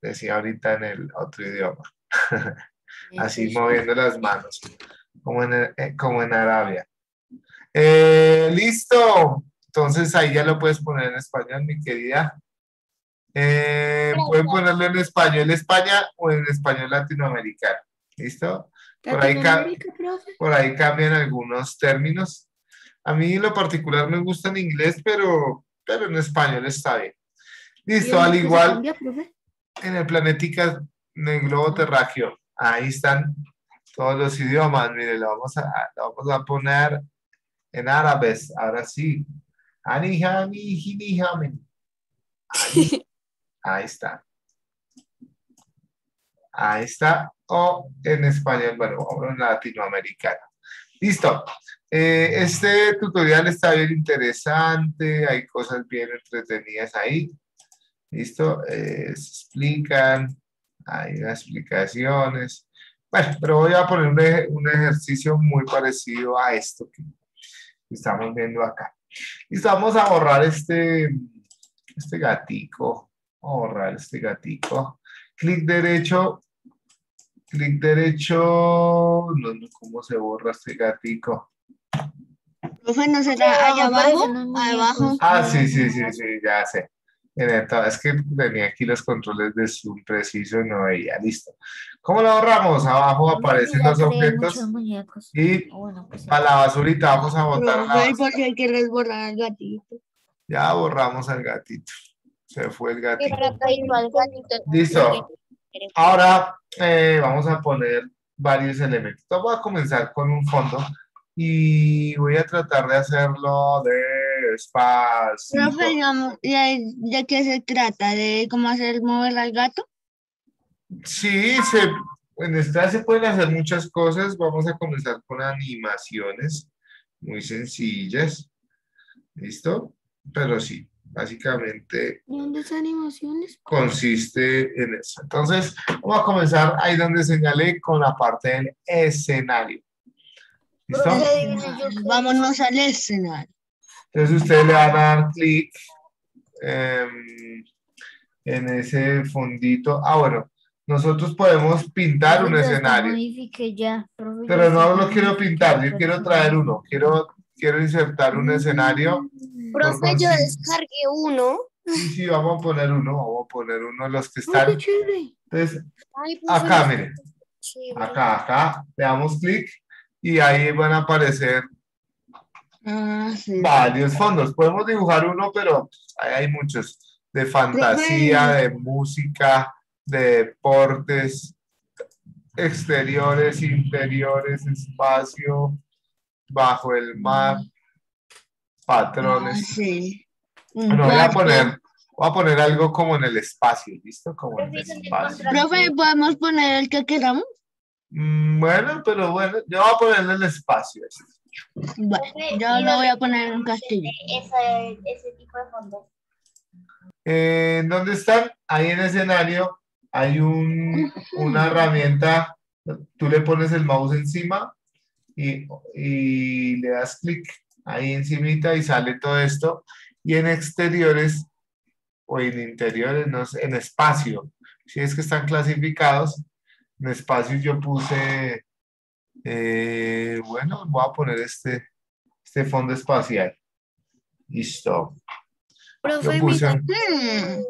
decía ahorita en el otro idioma. Así moviendo las manos, como en, eh, como en Arabia. Eh, Listo. Entonces ahí ya lo puedes poner en español, mi querida. Eh, pueden ponerlo en español España o en español latinoamericano. ¿Listo? Por ahí por ahí cambian algunos términos. A mí en lo particular me gusta en inglés, pero, pero en español está bien. ¿Y Listo, al igual cambia, en el planetica en el globo terráqueo. Ahí están todos los idiomas. Mire, lo vamos a, lo vamos a poner en árabes. Ahora sí. Ahí, ahí está. Ahí está. O en español, bueno, o en latinoamericano. Listo. Eh, este tutorial está bien interesante. Hay cosas bien entretenidas ahí. ¿Listo? Eh, se explican, hay explicaciones. Bueno, pero voy a poner un, ej- un ejercicio muy parecido a esto que estamos viendo acá. Listo, vamos a borrar este, este gatico. Vamos a borrar este gatico. Clic derecho. Clic derecho. No, no, ¿cómo se borra este gatico? Profe, ¿no será allá abajo? Abajo. Ah, sí, sí, sí, sí, ya sé. To- Es que tenía aquí los controles de zoom preciso y no veía. Listo. ¿Cómo lo borramos? Abajo aparecen los objetos y Bueno, pues, a la basurita vamos a botar la basura. porque hay que al gatito. Ya borramos al gatito. Se fue el gatito. Listo. Ahora eh, vamos a poner varios elementos. Voy a comenzar con un fondo y voy a tratar de hacerlo de despacito. Profe, digamos, ¿y ahí ¿de qué se trata? ¿De cómo hacer mover al gato? Sí, se, en esta se pueden hacer muchas cosas. Vamos a comenzar con animaciones muy sencillas. ¿Listo? Pero sí, básicamente ¿De dónde es animaciones? consiste en eso. Entonces, vamos a comenzar ahí donde señalé con la parte del escenario. ¿Listo? Vámonos al escenario. Entonces ustedes le van a dar clic em, en ese fondito. Ah, bueno, nosotros podemos pintar un escenario, Modifique ya. profe, pero no lo quiero pintar, yo quiero traer uno, quiero, quiero insertar un escenario. Profe, yo descargué uno. Sí, sí, vamos a poner uno, vamos a poner uno de los que ¡Ay, están. qué chévere! Entonces, acá, miren, acá, acá, le damos clic y ahí van a aparecer Ah, sí. varios fondos. Podemos dibujar uno, pero hay muchos. De fantasía, de música, de deportes, exteriores, interiores, espacio, bajo el mar, Ah, patrones. sí. Un Bueno, voy a poner, voy a poner algo como en el espacio, ¿listo? Como en el Profe, ¿dónde espacio. Profe, ¿podemos poner el que queramos? Mm, Bueno, pero bueno, yo voy a ponerle el espacio. este. Bueno, yo ¿y lo voy a poner en un castillo. Ese, ese tipo de fondos. Eh, ¿Dónde están? Ahí en escenario hay un, una herramienta, tú le pones el mouse encima y, y le das clic ahí encimita y sale todo esto. Y en exteriores o en interiores, no sé, en espacio, si es que están clasificados, en espacio yo puse, eh, bueno, voy a poner este, este fondo espacial. Listo. Profe, puse mira, Hmm.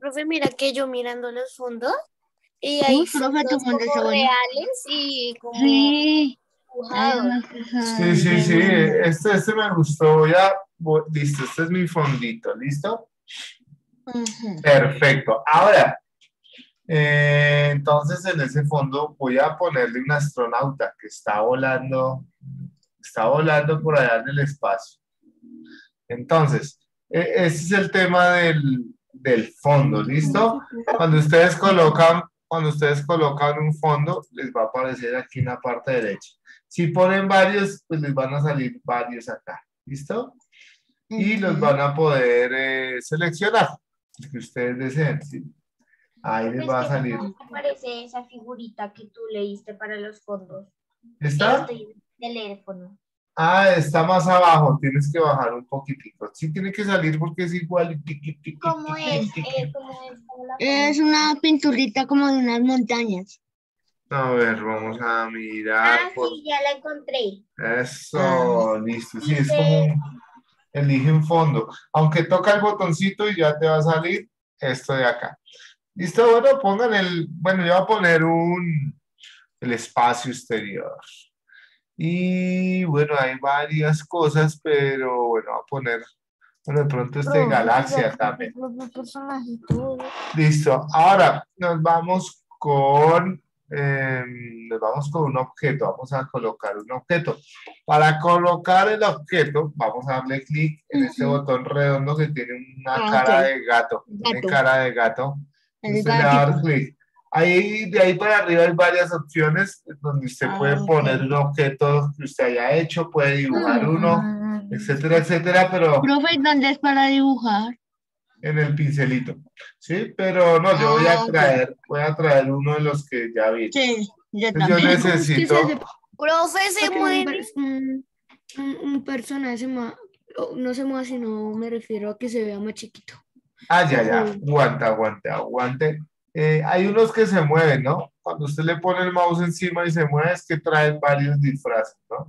profe, mira que yo mirando los fondos y hay Uy, profe, tu fondos como reales y como Sí. Dibujados. Sí, sí, sí, este, este me gustó, voy a, voy- listo, este es mi fondito, ¿listo? Ujú. Perfecto, ahora, eh, entonces en ese fondo voy a ponerle un astronauta que está volando, está volando por allá en el espacio. Entonces, e- ese es el tema del, del fondo, ¿listo? Cuando ustedes colocan, cuando ustedes colocan un fondo, les va a aparecer aquí en la parte derecha. Si ponen varios, pues les van a salir varios acá, ¿listo? Y los van a poder eh, seleccionar, el que ustedes deseen, ¿sí? Ahí les va a salir. ¿Cómo aparece esa figurita que tú leíste para los fondos? ¿Está? Estoy en el teléfono. Ah, está más abajo, tienes que bajar un poquitico. Sí tiene que salir porque es igual. ¿Cómo es? tiqui. Eh, ¿Cómo es? ¿Cómo la Es una pinturita como de unas montañas. A ver, vamos a mirar. Ah, por- sí, ya la encontré. Eso, listo. Sí, es como un- elige un fondo. Aunque toca el botoncito y ya te va a salir esto de acá. Listo, bueno, pongan el, bueno, yo voy a poner un, el espacio exterior. Y bueno, hay varias cosas, pero bueno, voy a poner, bueno, de pronto este galaxia también. Listo. Ahora nos vamos con, em, nos vamos con un objeto. Vamos a colocar un objeto. Para colocar el objeto, vamos a darle clic en este Ujú. botón redondo que tiene una Ah, cara ok. de gato. Tiene Gato. cara de gato. Dar gatito. clic. Ahí, de ahí para arriba hay varias opciones donde usted Ah, puede poner un objeto que usted haya hecho, puede dibujar uno, Mm. etcétera, etcétera, pero Profe, ¿dónde es para dibujar? en el pincelito. ¿Sí? Pero no, yo voy Ah, a ok. traer, voy a traer uno de los que ya vi. Sí, yo Entonces, yo también. necesito, Profe, se Porque un, mueve. per- un, un- personaje o no se mueva, sino me refiero a que se vea más chiquito. Ah, ya, ya, Ujú. aguante, aguante. Eh, hay unos que se mueven, ¿no? Cuando usted le pone el mouse encima y se mueve, es que traen varios disfraces, ¿no?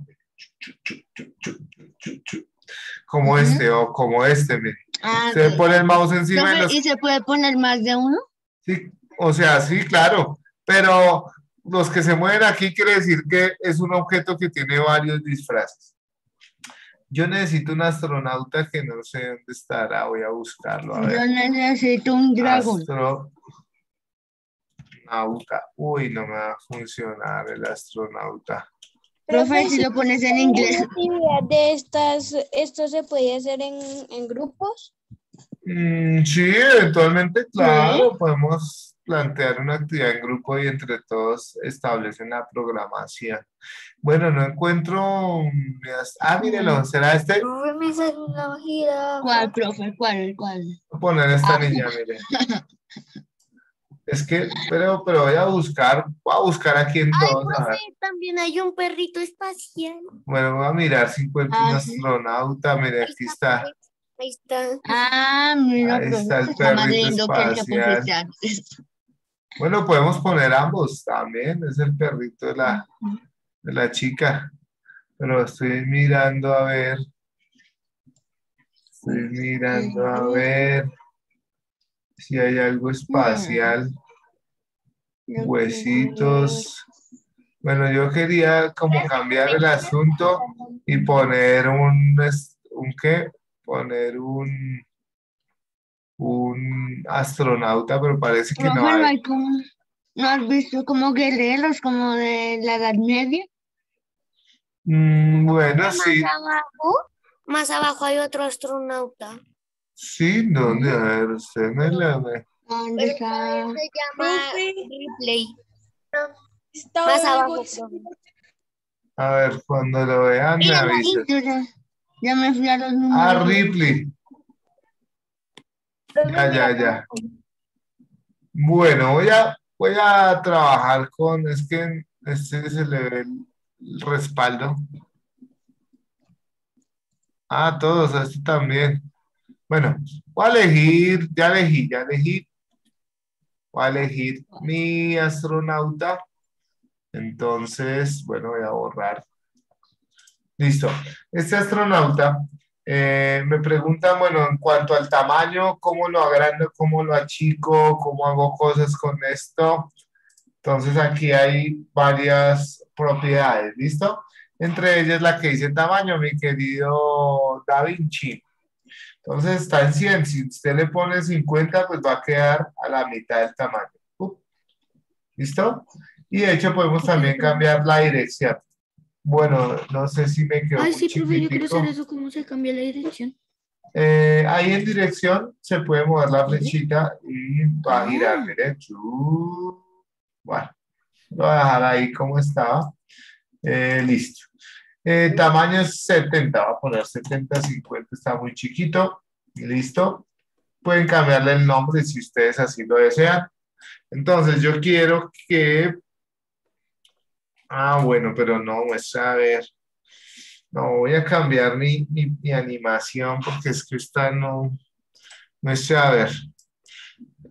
Como este o como este, mire. Ah, Usted ok. pone el mouse encima y Profe, los ¿y se puede poner más de uno? Sí, o sea, sí, claro, pero los que se mueven aquí quiere decir que es un objeto que tiene varios disfraces. Yo necesito un astronauta que no sé dónde estará, voy a buscarlo. A Yo necesito un dragón. Astronauta. Uy, no me va a funcionar el astronauta. Profe, si lo pones en inglés. ¿Una actividad de estas, esto se puede hacer en, en grupos? Mm, sí, eventualmente, claro, podemos plantear una actividad en grupo y entre todos establecen la programación. Bueno, no encuentro... mm, Ah, mírenlo, ¿será este? Profe, me salió una gira. ¿Cuál, profe? ¿Cuál? ¿Cuál? Voy a poner esta Ah. niña, mire. Es que, pero, pero voy a buscar, voy a buscar aquí en Ay, todos. a profe, también hay un perrito espacial. Bueno, voy a mirar si encuentro un Ah, sí. astronauta. Mire, aquí está. Ahí está. Ah, mira, Ahí está el perrito espacial. Bueno, podemos poner ambos también. Es el perrito de la, de la chica. Pero estoy mirando a ver. Estoy mirando a ver si hay algo espacial. Huesitos. Bueno, yo quería como cambiar el asunto y poner un, un qué, poner un, un astronauta, pero parece que no Profe, no hay. hay como, ¿no has visto como guerreros como de la Edad Media? Mm, bueno, sí, Más abajo, más abajo hay otro astronauta. sí, ¿dónde? A ver, usted me la ve. ¿Dónde está? Se llama Ripley. Está Más abajo. A ver, cuando lo vean me. Yo ya, ya me fui a los números. Ah, Ripley. Ya, ya, ya. Bueno, voy a, voy a trabajar con, es que este se le ve el, respaldo. Ah, todos, este también. Bueno, voy a elegir, ya elegí, ya elegí. Voy a elegir mi astronauta. Entonces, bueno, voy a borrar. Listo. Este astronauta eh, me preguntan, bueno, en cuanto al tamaño, cómo lo agrando, cómo lo achico, cómo hago cosas con esto. Entonces aquí hay varias propiedades, ¿listo? Entre ellas la que dice tamaño, mi querido Da Vinci. Entonces está en 100. Si usted le pone 50, pues va a quedar a la mitad del tamaño. Up. ¿Listo? Y de hecho podemos también cambiar la dirección. Bueno, no sé si me quedó Ay, sí, profe, yo quiero hacer eso. ¿Cómo se cambia la dirección? Eh, ahí en dirección se puede mover la flechita y va a girar, Ah. mire. Chu. Bueno, lo voy a dejar ahí como estaba. Eh, listo. Eh, tamaño es 70, va a poner 70, 50, está muy chiquito. Listo. Pueden cambiarle el nombre si ustedes así lo desean. Entonces yo quiero que... Ah, bueno, pero no, muestra, a ver. No, voy a cambiar mi, mi, mi animación porque es que esta no... Muestra, a ver.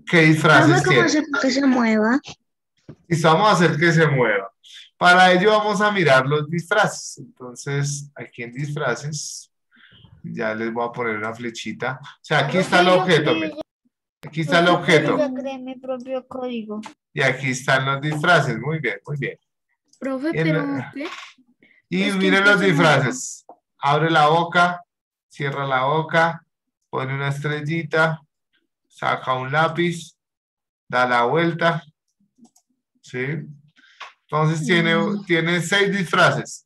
¿Qué disfraces ¿cómo tiene? hacer que se mueva? Listo, vamos a hacer que se mueva. Para ello vamos a mirar los disfraces. Entonces, aquí en disfraces, ya les voy a poner una flechita. O sea, aquí está el objeto. Aquí está el objeto. Yo creé mi propio código. Y aquí están los disfraces. Muy bien, muy bien. Y miren los disfraces. Abre la boca, cierra la boca, pone una estrellita, saca un lápiz, da la vuelta. ¿Sí? Entonces tiene, Mm. tiene seis disfraces.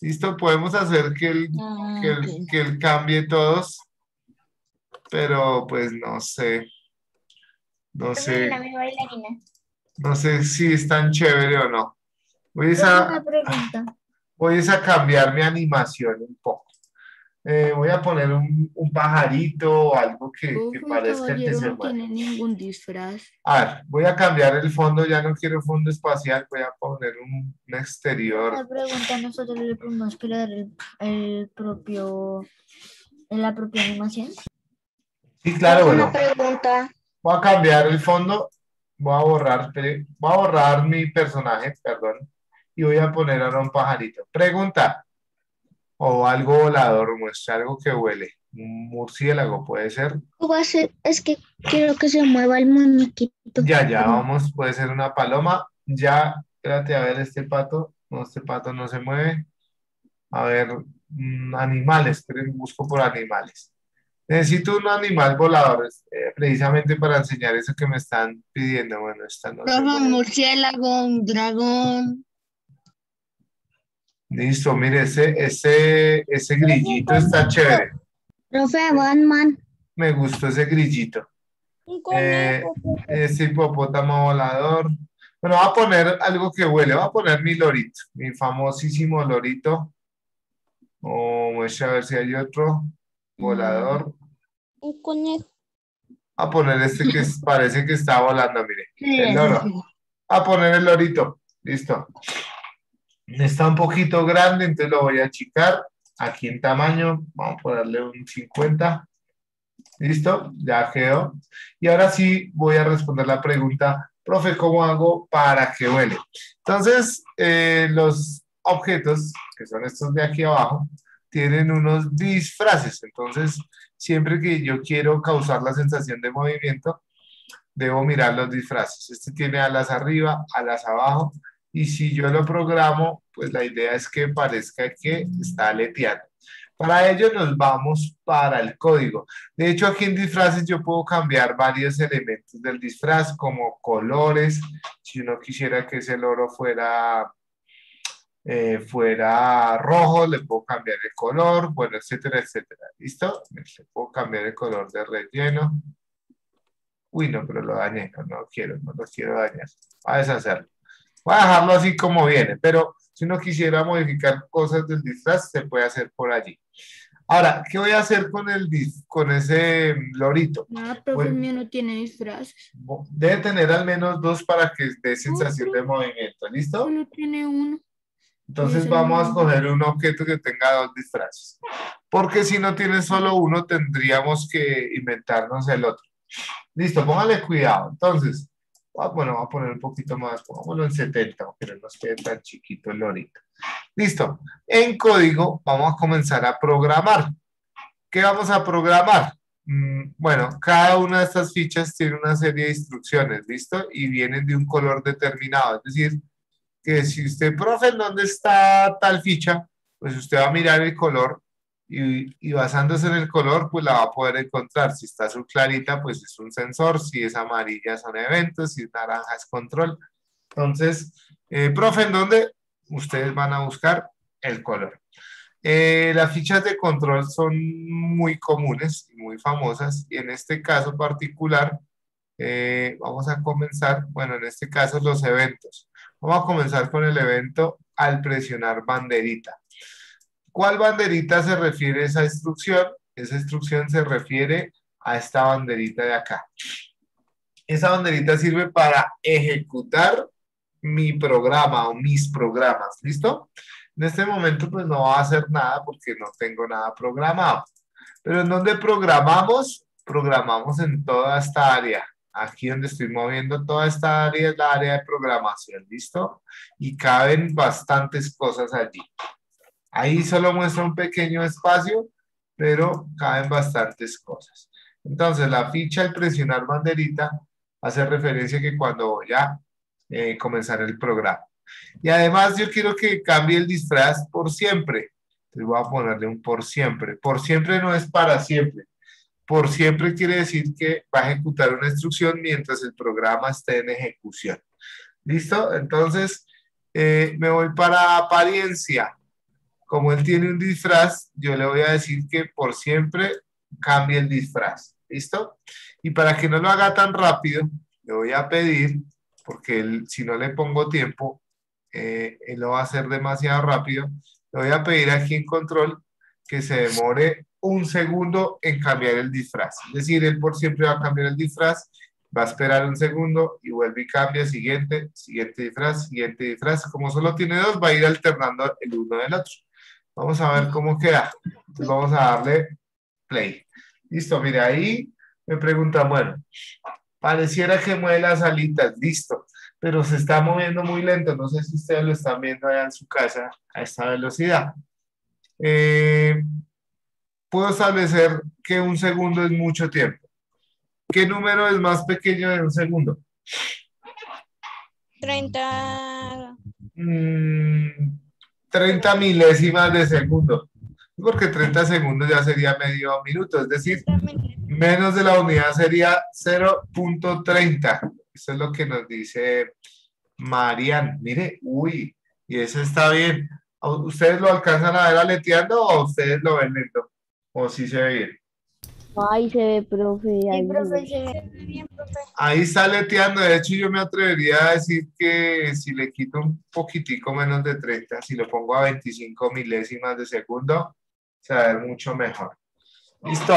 ¿Listo? Podemos hacer que él, Ah, que que él cambie todos, pero pues no sé. No sé, no sé si es tan chévere o no. Voy a, Una pregunta. voy a cambiar mi animación un poco. Eh, voy a poner un, un pajarito o algo que, el parezca que caballero se no tiene ningún disfraz. A ver, voy a cambiar el fondo, ya no quiero fondo espacial, voy a poner un, un exterior. Una pregunta, nosotros le podemos crear el, el propio, la propia animación. Sí, claro, bueno, Una pregunta. voy a cambiar el fondo, voy a borrar, voy a borrar mi personaje, perdón, y voy a poner ahora un pajarito. Pregunta, o algo volador, muestra algo que huele. Un murciélago puede ser. Va a ser, es que quiero que se mueva el muñequito. Ya, ya, vamos, puede ser una paloma. Ya, espérate, a ver este pato. No, este pato no se mueve. A ver, mm, animales, busco por animales. Necesito un animal volador, eh, precisamente para enseñar eso que me están pidiendo. Bueno, esta no un murciélago, un dragón. Listo, mire, ese, ese, ese grillito está chévere. Profe, Batman. Me gustó ese grillito. Un Eh, ese hipopótamo volador. Bueno, voy a poner algo que huele. Voy a poner mi lorito, mi famosísimo lorito. O vamos a ver si hay otro volador. Un conejo. A poner este que parece que está volando, mire. El loro. A poner el lorito. Listo. Está un poquito grande, entonces lo voy a achicar. Aquí en tamaño, vamos a ponerle un 50. Listo, ya quedó. Y ahora sí voy a responder la pregunta, profe, ¿cómo hago para que huele? Entonces, eh, los objetos, que son estos de aquí abajo, tienen unos disfraces. Entonces, siempre que yo quiero causar la sensación de movimiento, debo mirar los disfraces. Este tiene alas arriba, alas abajo, y si yo lo programo, pues la idea es que parezca que está aleteando. Para ello nos vamos para el código. De hecho, aquí en disfraces yo puedo cambiar varios elementos del disfraz, como colores. Si uno quisiera que ese loro fuera, eh, fuera rojo, le puedo cambiar el color, bueno, etcétera, etcétera. ¿Listo? Le puedo cambiar el color de relleno. Uy, no, pero lo dañé. No, no quiero, no lo quiero dañar. A deshacerlo. Voy a dejarlo así como viene, pero si uno quisiera modificar cosas del disfraz, se puede hacer por allí. Ahora, ¿qué voy a hacer con, el, con ese mm, lorito? Ah, profe, Bueno. el mío no tiene disfraces. Debe tener al menos dos para que dé sensación de movimiento. ¿Listo? Solo tiene uno. Entonces vamos a no. escoger un objeto que tenga dos disfraces. Porque si no tiene solo uno, tendríamos que inventarnos el otro. Listo, póngale cuidado. Entonces, bueno, vamos a poner un poquito más, pongámoslo en 70, porque no quede tan chiquito el lorito. Listo. En código vamos a comenzar a programar. ¿Qué vamos a programar? Mm, Bueno, cada una de estas fichas tiene una serie de instrucciones, ¿listo? Y vienen de un color determinado. Es decir, que si usted, profe, ¿en dónde está tal ficha? Pues usted va a mirar el color y, y basándose en el color, pues la va a poder encontrar. Si está azul clarita, pues es un sensor. Si es amarilla, son eventos. Si es naranja, es control. Entonces, eh, profe, ¿en dónde? Ustedes van a buscar el color. Eh, las fichas de control son muy comunes y muy famosas. Y en este caso particular, eh, vamos a comenzar, bueno, en este caso los eventos. Vamos a comenzar con el evento al presionar banderita. ¿Cuál banderita se refiere a esa instrucción? Esa instrucción se refiere a esta banderita de acá. Esa banderita sirve para ejecutar mi programa o mis programas. ¿Listo? En este momento pues no va a hacer nada porque no tengo nada programado. Pero en donde programamos, programamos en toda esta área. Aquí donde estoy moviendo toda esta área es la área de programación, ¿listo? Y caben bastantes cosas allí. Ahí solo muestra un pequeño espacio, pero caben bastantes cosas. Entonces, la ficha al presionar banderita hace referencia que cuando voy a eh, el programa. Y además yo quiero que cambie el disfraz por siempre. Entonces voy a ponerle un por siempre. Por siempre no es para siempre. Por siempre quiere decir que va a ejecutar una instrucción mientras el programa esté en ejecución. ¿Listo? Entonces, eh, me voy para apariencia. Como él tiene un disfraz, yo le voy a decir que por siempre cambie el disfraz. ¿Listo? Y para que no lo haga tan rápido, le voy a pedir, porque si no le pongo tiempo, eh, él lo va a hacer demasiado rápido. Le voy a pedir aquí en control que se demore un segundo en cambiar el disfraz. Es decir, él por siempre va a cambiar el disfraz, va a esperar un segundo y vuelve y cambia, siguiente, siguiente disfraz, siguiente disfraz. Como solo tiene dos, va a ir alternando el uno del otro. Vamos a ver cómo queda. Entonces vamos a darle play. Listo, mire, ahí me preguntan, bueno, pareciera que mueve las alitas, listo, pero se está moviendo muy lento. No sé si ustedes lo están viendo allá en su casa a esta velocidad. Eh, puedo establecer que un segundo es mucho tiempo. ¿Qué número es más pequeño de un segundo? 30. Mm, 30 milésimas de segundo. Porque 30 segundos ya sería medio minuto, es decir, menos de la unidad sería 0.30. Eso es lo que nos dice Marian. Mire, uy, y eso está bien. ¿Ustedes lo alcanzan a ver aleteando o ustedes lo ven lento? ¿O sí se ve bien? Ahí se ve, profe. Sí, ahí profe, se ve. se ve. Ahí está leteando. De hecho, yo me atrevería a decir que si le quito un poquitico menos de 30, si lo pongo a 25 milésimas de segundo, se va a ver mucho mejor. Listo.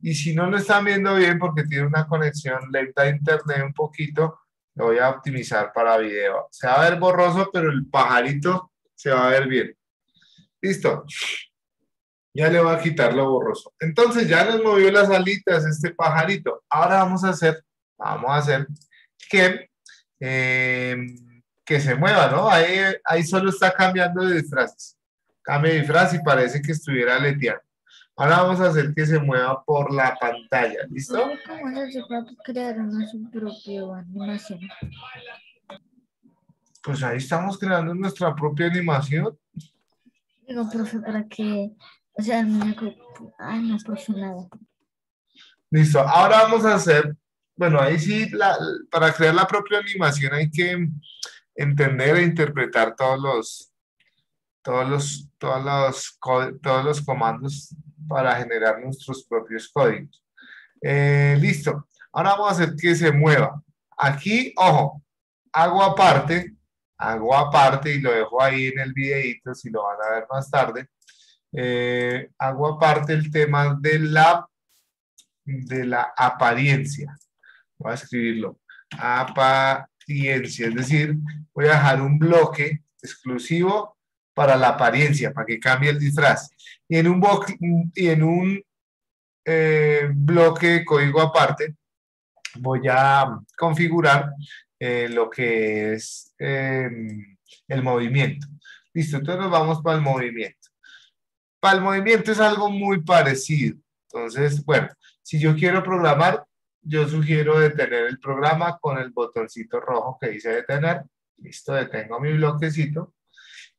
Y si no lo están viendo bien porque tiene una conexión lenta a internet un poquito, lo voy a optimizar para video. Se va a ver borroso, pero el pajarito se va a ver bien. Listo. Ya le voy a quitar lo borroso. Entonces ya nos movió las alitas este pajarito. Ahora vamos a hacer, vamos a hacer que, eh, que se mueva, ¿no? Ahí, ahí solo está cambiando de disfraces. Cambia de disfraz y parece que estuviera aleteando. Ahora vamos a hacer que se mueva por la pantalla, ¿listo? ¿Cómo se para crear una su propia animación? Pues ahí estamos creando nuestra propia animación. Digo, profe, para que, o sea, el muñeco, ay, no. Listo, ahora vamos a hacer, bueno, ahí sí, la- para crear la propia animación hay que entender e interpretar todos los, todos los, todos los, todos los comandos para generar nuestros propios códigos. Eh, listo, ahora vamos a hacer que se mueva. Aquí, ojo, hago aparte, hago aparte y lo dejo ahí en el videito si lo van a ver más tarde. Eh, hago aparte el tema de la de la apariencia. Voy a escribirlo. Apariencia, es decir, voy a dejar un bloque exclusivo para la apariencia, para que cambie el disfraz. Y en un, y en un eh, bloque de código aparte, voy a configurar eh, lo que es eh, el movimiento. Listo, entonces nos vamos para el movimiento. Para el movimiento es algo muy parecido. Entonces, bueno, si yo quiero programar, yo sugiero detener el programa con el botoncito rojo que dice detener. Listo, detengo mi bloquecito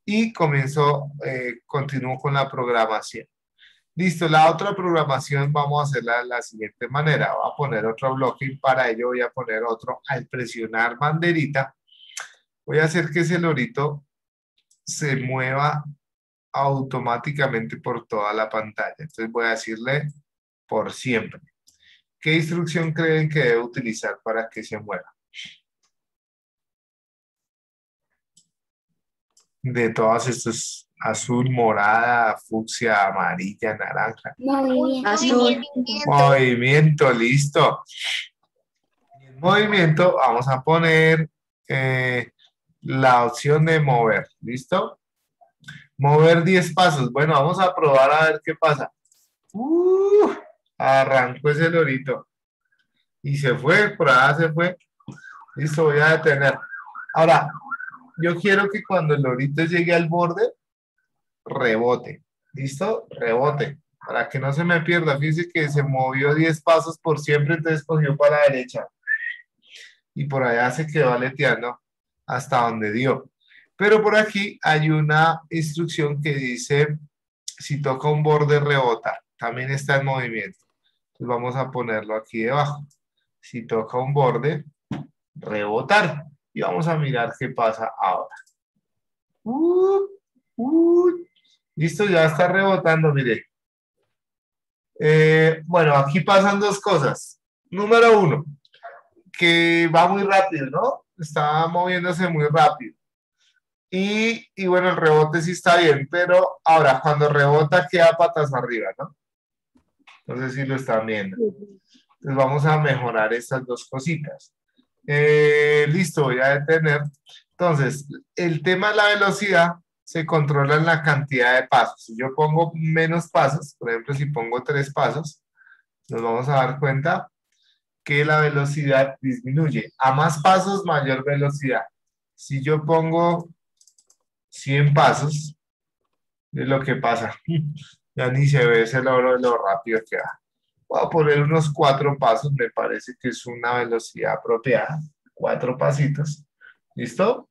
y comienzo, eh, continúo con la programación. Listo, la otra programación vamos a hacerla de la siguiente manera. Voy a poner otro bloque y para ello voy a poner otro. Al presionar banderita, voy a hacer que ese lorito se mueva automáticamente por toda la pantalla. Entonces voy a decirle por siempre. ¿Qué instrucción creen que debe utilizar para que se mueva? De todas estas, azul, morada, fucsia, amarilla, naranja. Movimiento. Azul. Movimiento, listo. En movimiento vamos a poner eh, la opción de mover, ¿listo? Mover 10 pasos. Bueno, vamos a probar a ver qué pasa. Uh, arrancó ese lorito. Y se fue, por allá se fue. Listo, voy a detener. Ahora, yo quiero que cuando el lorito llegue al borde, rebote. ¿Listo? Rebote. Para que no se me pierda. Fíjense que se movió 10 pasos por siempre, entonces cogió para la derecha. Y por allá se quedó aleteando hasta donde dio. Pero por aquí hay una instrucción que dice, si toca un borde, rebota. También está en movimiento. Entonces vamos a ponerlo aquí debajo. Si toca un borde, rebotar. Y vamos a mirar qué pasa ahora. Uh, uh. Listo, ya está rebotando, mire. Eh, bueno, aquí pasan dos cosas. Número uno, que va muy rápido, ¿no? Está moviéndose muy rápido. Y, y bueno, el rebote sí está bien, pero ahora cuando rebota queda patas arriba, ¿no? No sé si lo están viendo. Entonces vamos a mejorar estas dos cositas. Eh, listo, voy a detener. Entonces, el tema de la velocidad se controla en la cantidad de pasos. Si yo pongo menos pasos, por ejemplo, si pongo tres pasos, nos vamos a dar cuenta que la velocidad disminuye. A más pasos, mayor velocidad. Si yo pongo 100 pasos, es lo que pasa. Ya ni se ve ese logro de lo rápido que va. Voy a poner unos cuatro pasos, me parece que es una velocidad apropiada. Cuatro pasitos. ¿Listo?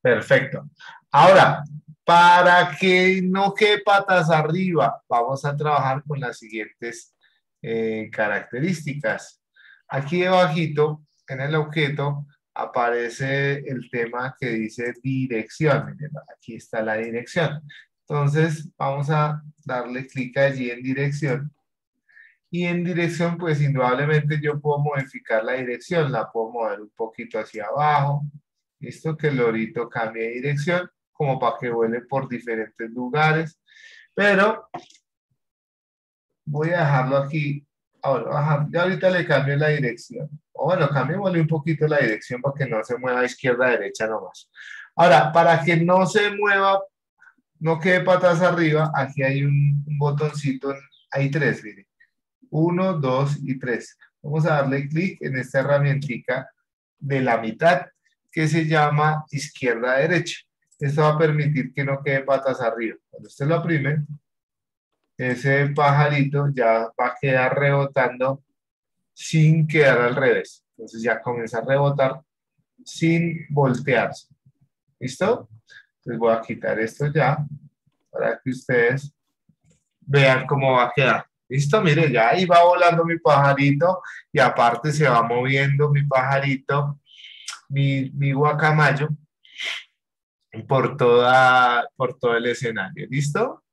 Perfecto. Ahora, para que no quede patas arriba, vamos a trabajar con las siguientes eh, características. Aquí debajito, en el objeto, aparece el tema que dice dirección. Aquí está la dirección. Entonces, vamos a darle clic allí en dirección. Y en dirección, pues indudablemente yo puedo modificar la dirección. La puedo mover un poquito hacia abajo. Listo, que el lorito cambie de dirección, como para que vuele por diferentes lugares. Pero voy a dejarlo aquí. Ahora, ajá, ya ahorita le cambio la dirección. O bueno, cambiémosle un poquito la dirección para que no se mueva izquierda derecha nomás. Ahora, para que no se mueva, no quede patas arriba, aquí hay un, un botoncito, hay tres, miren. Uno, dos y tres. Vamos a darle clic en esta herramientica de la mitad que se llama izquierda-derecha. Esto va a permitir que no quede patas arriba. Cuando usted lo oprime, ese pajarito ya va a quedar rebotando sin quedar al revés. Entonces ya comienza a rebotar sin voltearse. ¿Listo? Entonces voy a quitar esto ya para que ustedes vean cómo va a quedar. ¿Listo? Mire, ya ahí va volando mi pajarito y aparte se va moviendo mi pajarito, mi, mi guacamayo por, toda, por todo el escenario. ¿Listo?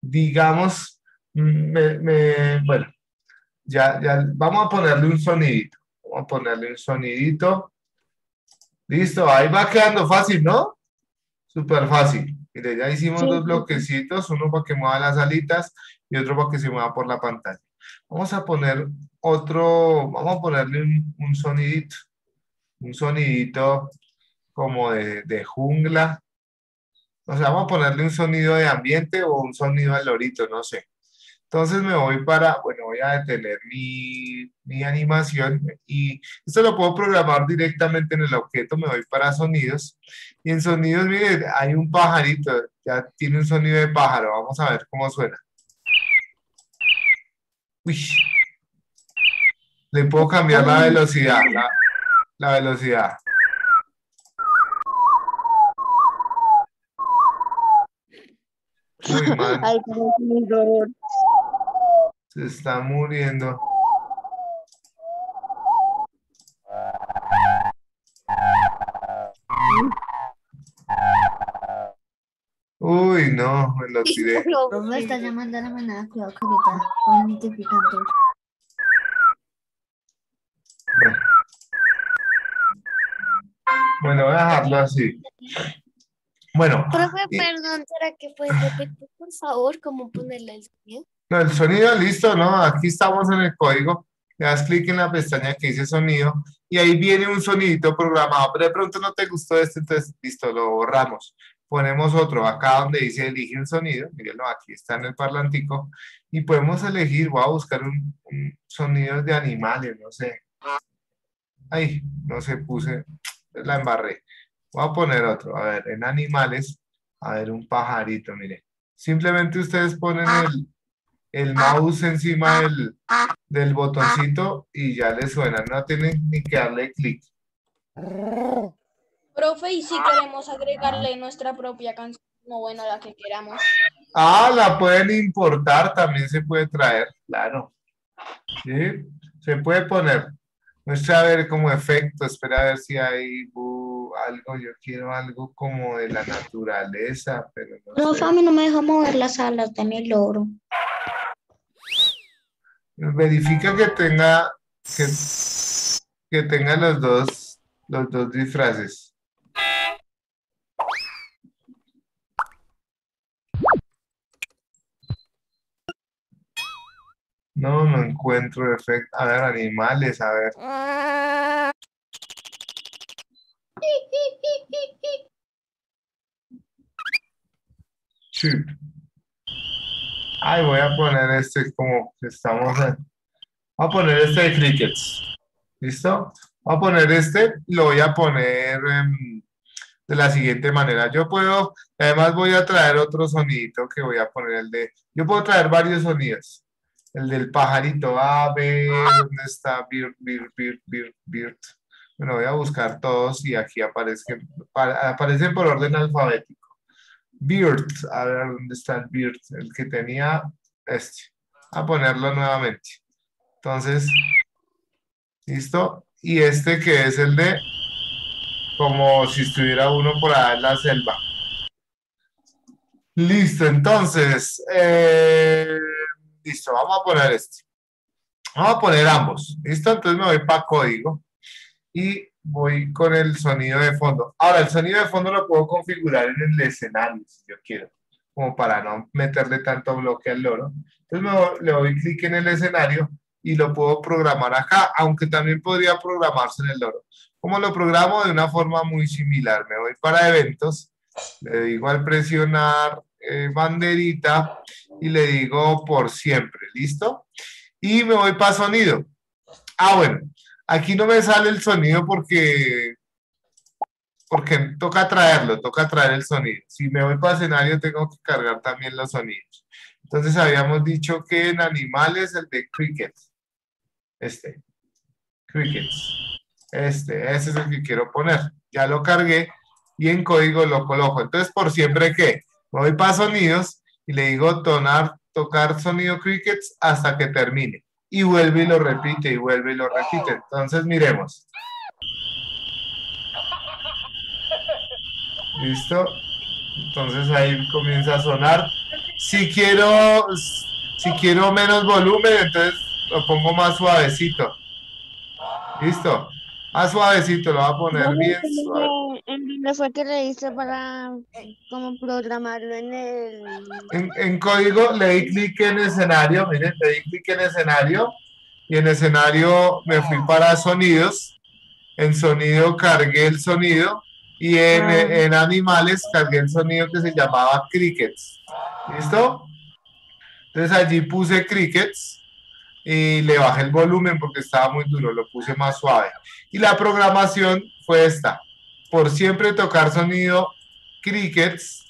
Digamos, me, me, bueno, ya, ya vamos a ponerle un sonidito. Vamos a ponerle un sonidito. Listo, ahí va quedando fácil, ¿no? Súper fácil. Mire, ya hicimos dos bloquecitos, uno para que mueva las alitas y otro para que se mueva por la pantalla. Vamos a poner otro, vamos a ponerle un, un sonidito, un sonidito como de, de jungla, o sea, vamos a ponerle un sonido de ambiente o un sonido al lorito, no sé. Entonces me voy para, bueno, voy a detener mi, mi, animación y esto lo puedo programar directamente en el objeto, me voy para sonidos y en sonidos, miren, hay un pajarito, ya tiene un sonido de pájaro, vamos a ver cómo suena. Uy. Le puedo cambiar la velocidad, la, la velocidad. Uy, man. Ay, qué. Se está muriendo. Uy, no, me lo tiré. Profe está llamando a la manada, cuidado que ahorita van identificando. Bueno, voy a dejarlo así. Bueno, Profe, y- perdón, ¿será que puedes repetir, por favor, cómo ponerle el sonido? no, el sonido listo, ¿no? Aquí estamos en el código. Le das clic en la pestaña que dice sonido y ahí viene un sonidito programado, pero de pronto no te gustó este, entonces listo, lo borramos. Ponemos otro acá donde dice elige un sonido, mírenlo, aquí está en el parlantico y podemos elegir, voy a buscar un, un sonido de animales, no sé. Ay, no sé, puse, la embarré. Voy a poner otro, a ver, en animales, a ver, un pajarito, mire. Simplemente ustedes ponen el, el mouse encima del, del botoncito y ya les suena, no tienen ni que darle clic. Profe, y si queremos agregarle nuestra propia canción, no bueno, la que queramos. Ah, la pueden importar, también se puede traer, claro. ¿Sí? Se puede poner. Muestra a ver como efecto, espera a ver si hay algo, yo quiero algo como de la naturaleza, pero no Profe, sé. a mí no me deja mover las alas de mi loro. Verifica que tenga, que, que tenga los dos, los dos disfraces. No, no encuentro efecto. A ver, animales, a ver. Shoot. Ay, voy a poner este como que estamos. Voy a poner este de crickets. ¿Listo? Voy a poner este, lo voy a poner em, de la siguiente manera. Yo puedo, además voy a traer otro sonidito que voy a poner el de... Yo puedo traer varios sonidos. El del pajarito, a ver, ¿dónde está? Bird, bird, bird, bird, bird. Bueno, voy a buscar todos y aquí aparecen, pa- aparecen por orden alfabético. Beard, a ver dónde está el Beard, el que tenía este. A ponerlo nuevamente. Entonces, listo. y este que es el de como si estuviera uno por allá en la selva. Listo, entonces, eh, listo, vamos a poner este. Vamos a poner ambos, ¿listo? Entonces me voy para código y voy con el sonido de fondo. Ahora, el sonido de fondo lo puedo configurar en el escenario, si yo quiero, como para no meterle tanto bloque al loro. Entonces me le doy clic en el escenario y lo puedo programar acá, aunque también podría programarse en el loro. ¿Cómo lo programo? De una forma muy similar. Me voy para eventos, le digo al presionar eh, banderita y le digo por siempre, ¿listo? Y me voy para sonido. Ah, bueno, aquí no me sale el sonido porque, porque toca traerlo, toca traer el sonido. Si me voy para escenario tengo que cargar también los sonidos. Entonces habíamos dicho que en animales el de cricket, este, crickets, este, ese es el que quiero poner. Ya lo cargué y en código lo coloco. Entonces, por siempre que voy para sonidos y le digo tonar, tocar sonido crickets hasta que termine. Y vuelve y lo repite, y vuelve y lo repite. Entonces, miremos. ¿Listo? Entonces ahí comienza a sonar. Si quiero, si quiero menos volumen, entonces lo pongo más suavecito. ¿Listo? Más suavecito, lo voy a poner bien suave. ¿En dónde fue que le hice para como programarlo en el... En, en código le di clic en escenario, miren, le di clic en escenario y en escenario me fui para sonidos. En sonido cargué el sonido y en, Ah. en animales cargué el sonido que se llamaba crickets. ¿Listo? Entonces allí puse crickets y le bajé el volumen porque estaba muy duro, lo puse más suave. Y la programación fue esta. Por siempre tocar sonido crickets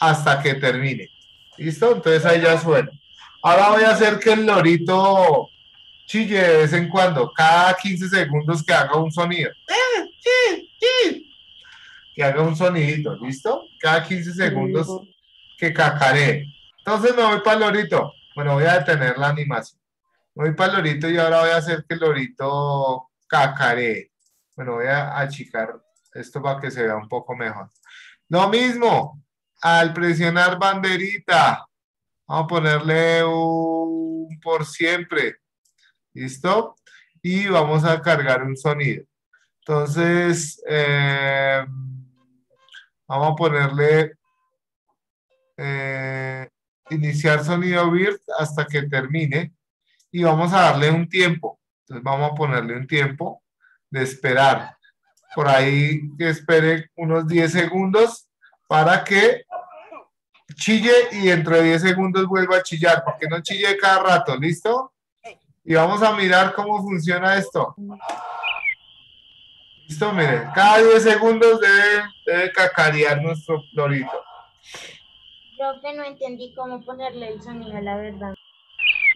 hasta que termine. ¿Listo? Entonces ahí ya suena. Ahora voy a hacer que el lorito chille de vez en cuando, cada 15 segundos que haga un sonido. Que haga un sonidito, ¿listo? Cada 15 segundos que cacaree. Entonces me voy para el lorito. Bueno, voy a detener la animación. Me voy para el lorito y ahora voy a hacer que el lorito cacaree. Bueno, voy a achicar esto para que se vea un poco mejor. Lo mismo, al presionar banderita, vamos a ponerle un por siempre. ¿Listo? Y vamos a cargar un sonido. Entonces, eh, vamos a ponerle eh, iniciar sonido BIRT hasta que termine y vamos a darle un tiempo. Entonces vamos a ponerle un tiempo de esperar. Por ahí que espere unos 10 segundos para que chille y dentro de 10 segundos vuelva a chillar, porque no chille cada rato, ¿listo? Y vamos a mirar cómo funciona esto. Listo, miren, cada 10 segundos debe, debe cacarear nuestro florito. Profe, no entendí cómo ponerle el sonido, la verdad.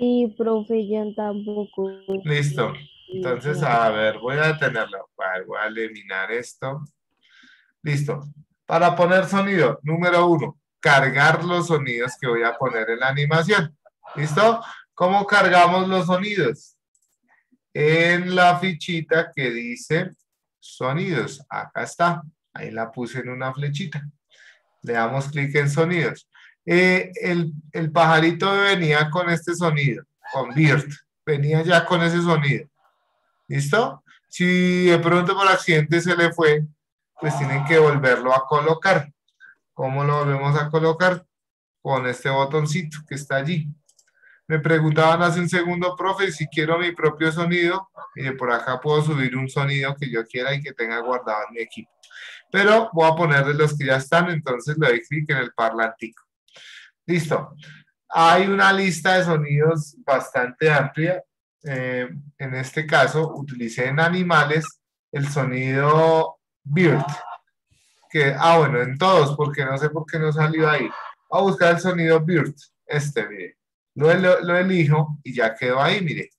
Sí, profe, yo tampoco. Listo. Entonces, a ver, voy a detenerlo. Voy a eliminar esto. Listo. Para poner sonido, número uno, cargar los sonidos que voy a poner en la animación. ¿Listo? ¿Cómo cargamos los sonidos? En la fichita que dice sonidos. Acá está. Ahí la puse en una flechita. Le damos clic en sonidos. Eh, el, el pajarito venía con este sonido, con BIRT. Venía ya con ese sonido. ¿Listo? Si de pronto por accidente se le fue, pues tienen que volverlo a colocar. ¿Cómo lo volvemos a colocar? Con este botoncito que está allí. Me preguntaban hace un segundo, profe, si quiero mi propio sonido, y por acá puedo subir un sonido que yo quiera y que tenga guardado en mi equipo. Pero voy a ponerle los que ya están, entonces le doy clic en el parlantico. Listo. Hay una lista de sonidos bastante amplia. Eh, en este caso, utilicé en animales el sonido BIRD. Que, ah, bueno, en todos, porque no sé por qué no salió ahí. Voy a buscar el sonido BIRD. Este, mire. Lo, lo, elijo y ya quedó ahí, mire.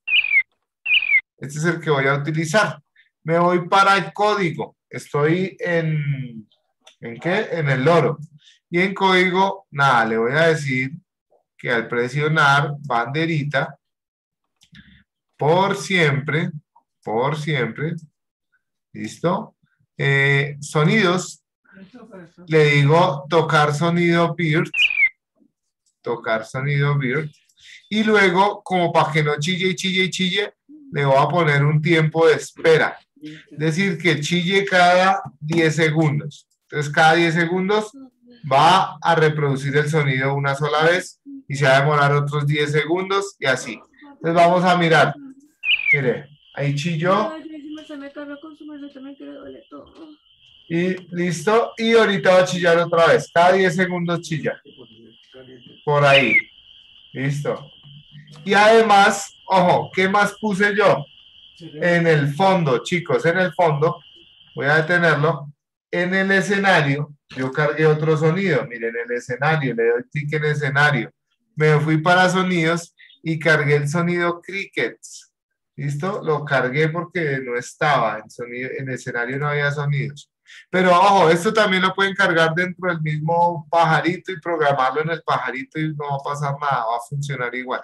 Este es el que voy a utilizar. Me voy para el código. Estoy en, ¿en qué? En el loro. Y en código, nada, le voy a decir que al presionar banderita, por siempre, por siempre, ¿Listo? Eh, sonidos. Le digo tocar sonido Beard. Tocar sonido Beard. Y luego, como para que no chille y chille y chille, le voy a poner un tiempo de espera. Es decir, que chille cada 10 segundos. Entonces, cada 10 segundos va a reproducir el sonido una sola vez y se va a demorar otros 10 segundos y así. Entonces, vamos a mirar. Mire, ahí chilló. Y listo. Y ahorita va a chillar otra vez. Cada 10 segundos chilla. Por ahí. Listo. Y además, ojo, ¿qué más puse yo? En el fondo, chicos, en el fondo, voy a detenerlo. En el escenario, yo cargué otro sonido. Miren, el escenario, le doy clic en escenario. Me fui para sonidos y cargué el sonido crickets. ¿Listo? Lo cargué porque no estaba en, sonido, en escenario, no había sonidos. Pero ojo, esto también lo pueden cargar dentro del mismo pajarito y programarlo en el pajarito y no va a pasar nada, va a funcionar igual.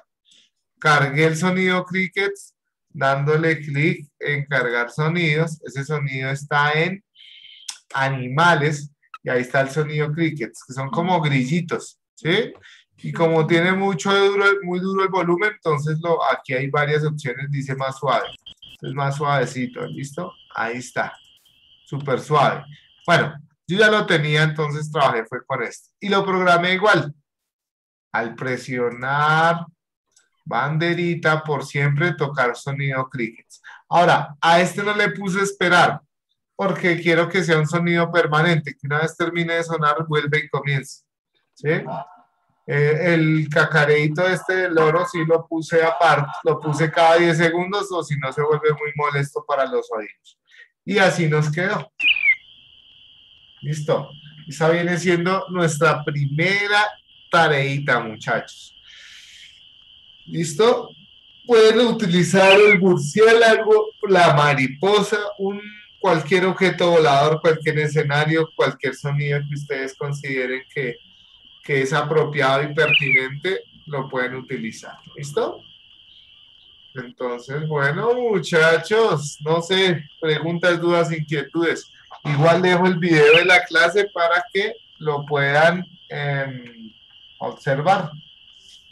Cargué el sonido crickets dándole clic en cargar sonidos. Ese sonido está en animales y ahí está el sonido crickets, que son como grillitos, ¿sí? Y como tiene mucho duro, muy duro el volumen, entonces lo, aquí hay varias opciones, dice más suave. Es más suavecito, ¿listo? Ahí está. Súper suave. Bueno, yo ya lo tenía, entonces trabajé fue con este. Y lo programé igual. Al presionar banderita por siempre tocar sonido crickets. Ahora, a este no le puse esperar porque quiero que sea un sonido permanente, que una vez termine de sonar vuelve y comience. Eh, el cacareito este del loro sí lo puse aparte, lo puse cada 10 segundos o si no se vuelve muy molesto para los oídos. Y así nos quedó. Listo. Esa viene siendo nuestra primera tareita, muchachos. ¿Listo? Pueden utilizar el murciélago, la mariposa, un, cualquier objeto volador, cualquier escenario, cualquier sonido que ustedes consideren que, que es apropiado y pertinente, lo pueden utilizar. ¿Listo? Entonces, bueno, muchachos, no sé, preguntas, dudas, inquietudes. Igual dejo el video de la clase para que lo puedan eh, observar.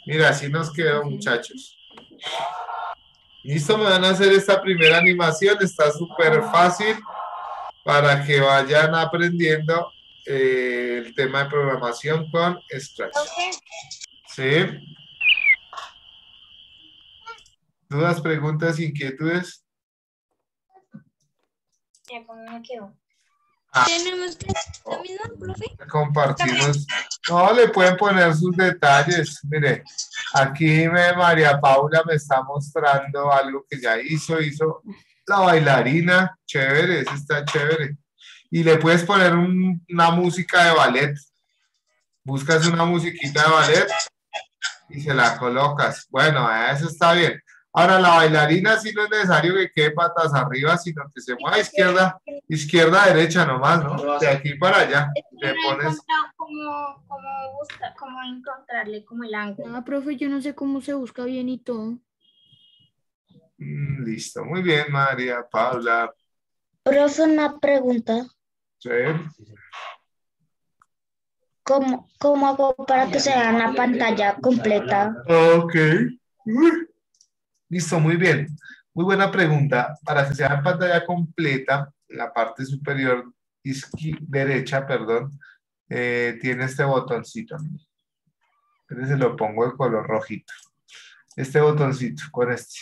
Mira, así nos quedó, muchachos. Listo, me van a hacer esta primera animación. Está súper fácil para que vayan aprendiendo eh, el tema de programación con Scratch. ¿Sí? ¿Dudas, preguntas, inquietudes? Ya, ¿cómo me quedó? Tenemos que la misma, profe. Compartimos. No, le pueden poner sus detalles. Mire, aquí me, María Paula me está mostrando algo que ya hizo. Hizo la bailarina. Chévere, eso está chévere. Y le puedes poner un- una música de ballet. Buscas una musiquita de ballet y se la colocas. Bueno, eso está bien. Ahora, la bailarina sí no es necesario que quede patas arriba, sino que se mueva izquierda, izquierda, derecha nomás, ¿no? De aquí para allá. Le No pones cómo, cómo, buscar, cómo encontrarle como el ángulo. Ah, profe, yo no sé cómo se busca bien y todo. Mm, Listo, muy bien, María Paula. Profe, una pregunta. Sí. ¿Cómo, ¿Cómo hago para que se vea la pantalla completa? Ok. Uy. Listo, muy bien. Muy buena pregunta. Para que sea en pantalla completa, la parte superior derecha, perdón, eh, tiene este botoncito. Entonces se lo pongo de color rojito. Este botoncito, con este.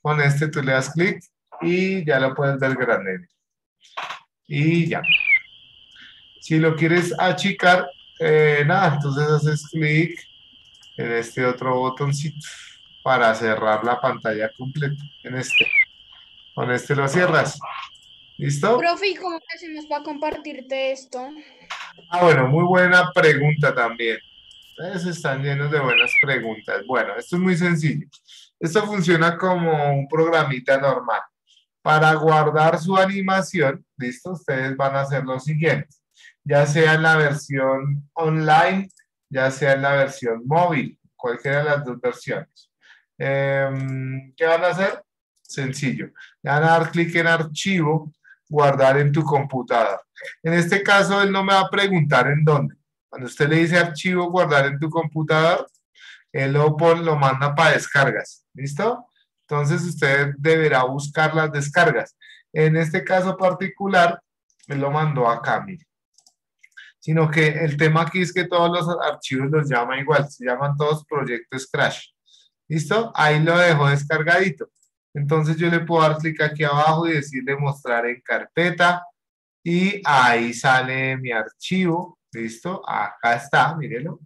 Con este tú le das clic y ya lo puedes ver grande. Y ya. Si lo quieres achicar, eh, nada, entonces haces clic en este otro botoncito para cerrar la pantalla completa. En este. Con este lo cierras. ¿Listo? Profe, ¿y cómo hacemos para compartirte esto? Ah, bueno, muy buena pregunta también. Ustedes están llenos de buenas preguntas. Bueno, esto es muy sencillo. Esto funciona como un programita normal. Para guardar su animación, ¿listo? Ustedes van a hacer lo siguiente. Ya sea en la versión online, ya sea en la versión móvil, cualquiera de las dos versiones. Em, ¿Qué van a hacer? Sencillo. Le van a dar clic en archivo, guardar en tu computador. En este caso, él no me va a preguntar en dónde. Cuando usted le dice archivo, guardar en tu computador, él lo, lo manda para descargas. ¿Listo? Entonces usted deberá buscar las descargas. En este caso particular, él lo mandó acá, mire. Sino que el tema aquí es que todos los archivos los llama igual, se llaman todos proyectos Crash. ¿Listo? Ahí lo dejo descargadito. Entonces yo le puedo dar clic aquí abajo y decirle mostrar en carpeta y ahí sale mi archivo. ¿Listo? Acá está, mírelo.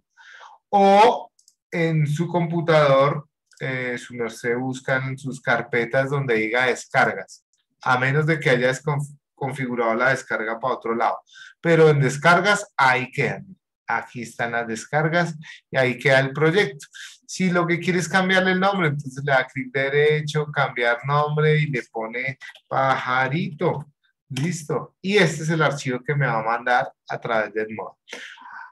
O en su computador, eh, su merced buscan sus carpetas donde diga descargas, a menos de que hayas conf- configurado la descarga para otro lado. Pero en descargas, ahí quedan. Aquí están las descargas y ahí queda el proyecto. Si lo que quieres es cambiarle el nombre, entonces le da clic derecho, cambiar nombre y le pone pajarito. Listo. Y este es el archivo que me va a mandar a través del modo.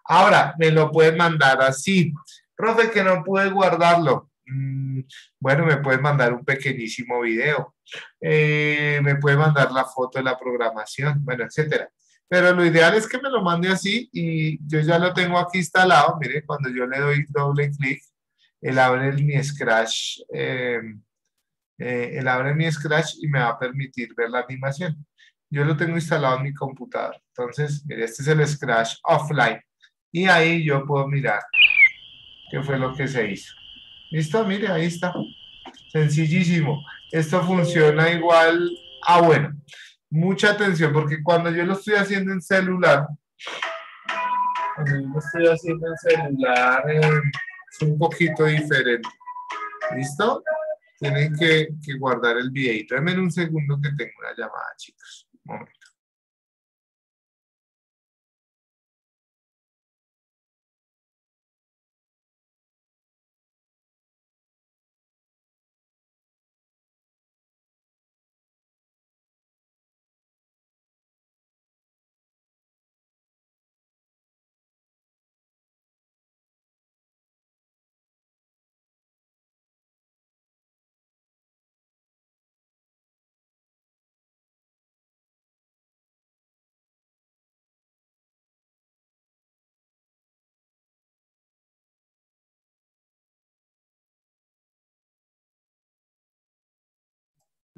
Ahora, me lo pueden mandar así. Profe, que no pude guardarlo. Mm, bueno, me puedes mandar un pequeñísimo video. Eh, me puede mandar la foto de la programación, bueno, etcétera. Pero lo ideal es que me lo mande así y yo ya lo tengo aquí instalado. Mire, cuando yo le doy doble clic, el mi Scratch, eh, eh, mi Scratch y me va a permitir ver la animación. Yo lo tengo instalado en mi computador. Entonces, este es el Scratch offline. Y ahí yo puedo mirar qué fue lo que se hizo. ¿Listo? Mire, ahí está. Sencillísimo. Esto funciona igual. Ah, bueno. Mucha atención, porque cuando yo lo estoy haciendo en celular, cuando yo lo estoy haciendo en celular, eh, es un poquito diferente. ¿Listo? Tienen que, guardar el videito. Denme un segundo que tengo una llamada, chicos. Un momento.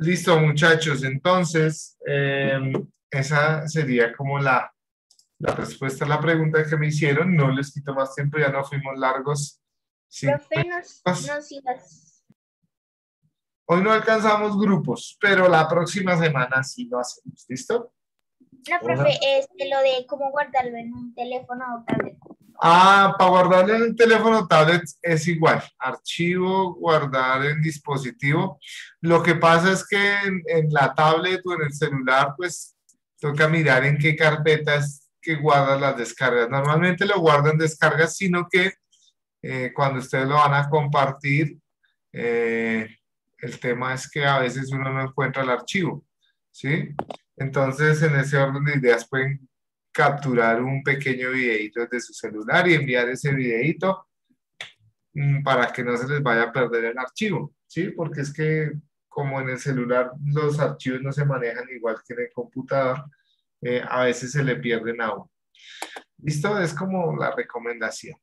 Listo, muchachos. Entonces, eh, esa sería como la, la respuesta a la pregunta que me hicieron. No les quito más tiempo, ya no fuimos largos. Profe, nos, nos Hoy no alcanzamos grupos, pero la próxima semana sí lo hacemos. ¿Listo? No, profe, este, lo de cómo guardarlo en un teléfono o tablet. Ah, para guardarlo en el teléfono tablet es igual. Archivo, guardar en dispositivo. Lo que pasa es que en, en la tablet o en el celular, pues toca mirar en qué carpetas que guardan las descargas. Normalmente lo guardan descargas, sino que eh, cuando ustedes lo van a compartir, eh, el tema es que a veces uno no encuentra el archivo, ¿sí? Entonces, en ese orden de ideas pueden capturar un pequeño videito desde su celular y enviar ese videito mm, para que no se les vaya a perder el archivo, ¿sí? Porque es que como en el celular los archivos no se manejan igual que en el computador, eh, a veces se le pierden a uno. ¿Listo? Es como la recomendación.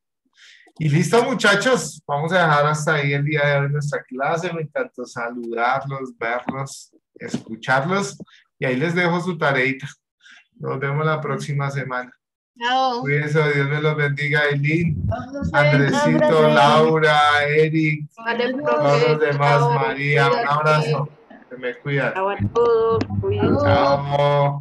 Y listo, muchachos. Vamos a dejar hasta ahí el día de hoy nuestra clase. Me encantó saludarlos, verlos, escucharlos. Y ahí les dejo su tareita. Nos vemos la próxima semana. Chao. Cuídense, Dios me los bendiga, Eileen. Andresito. Laura, Eric, Vale, todos los demás, María. Un abrazo. Se me cuidan. Chao a todos. Cuídense. Chao.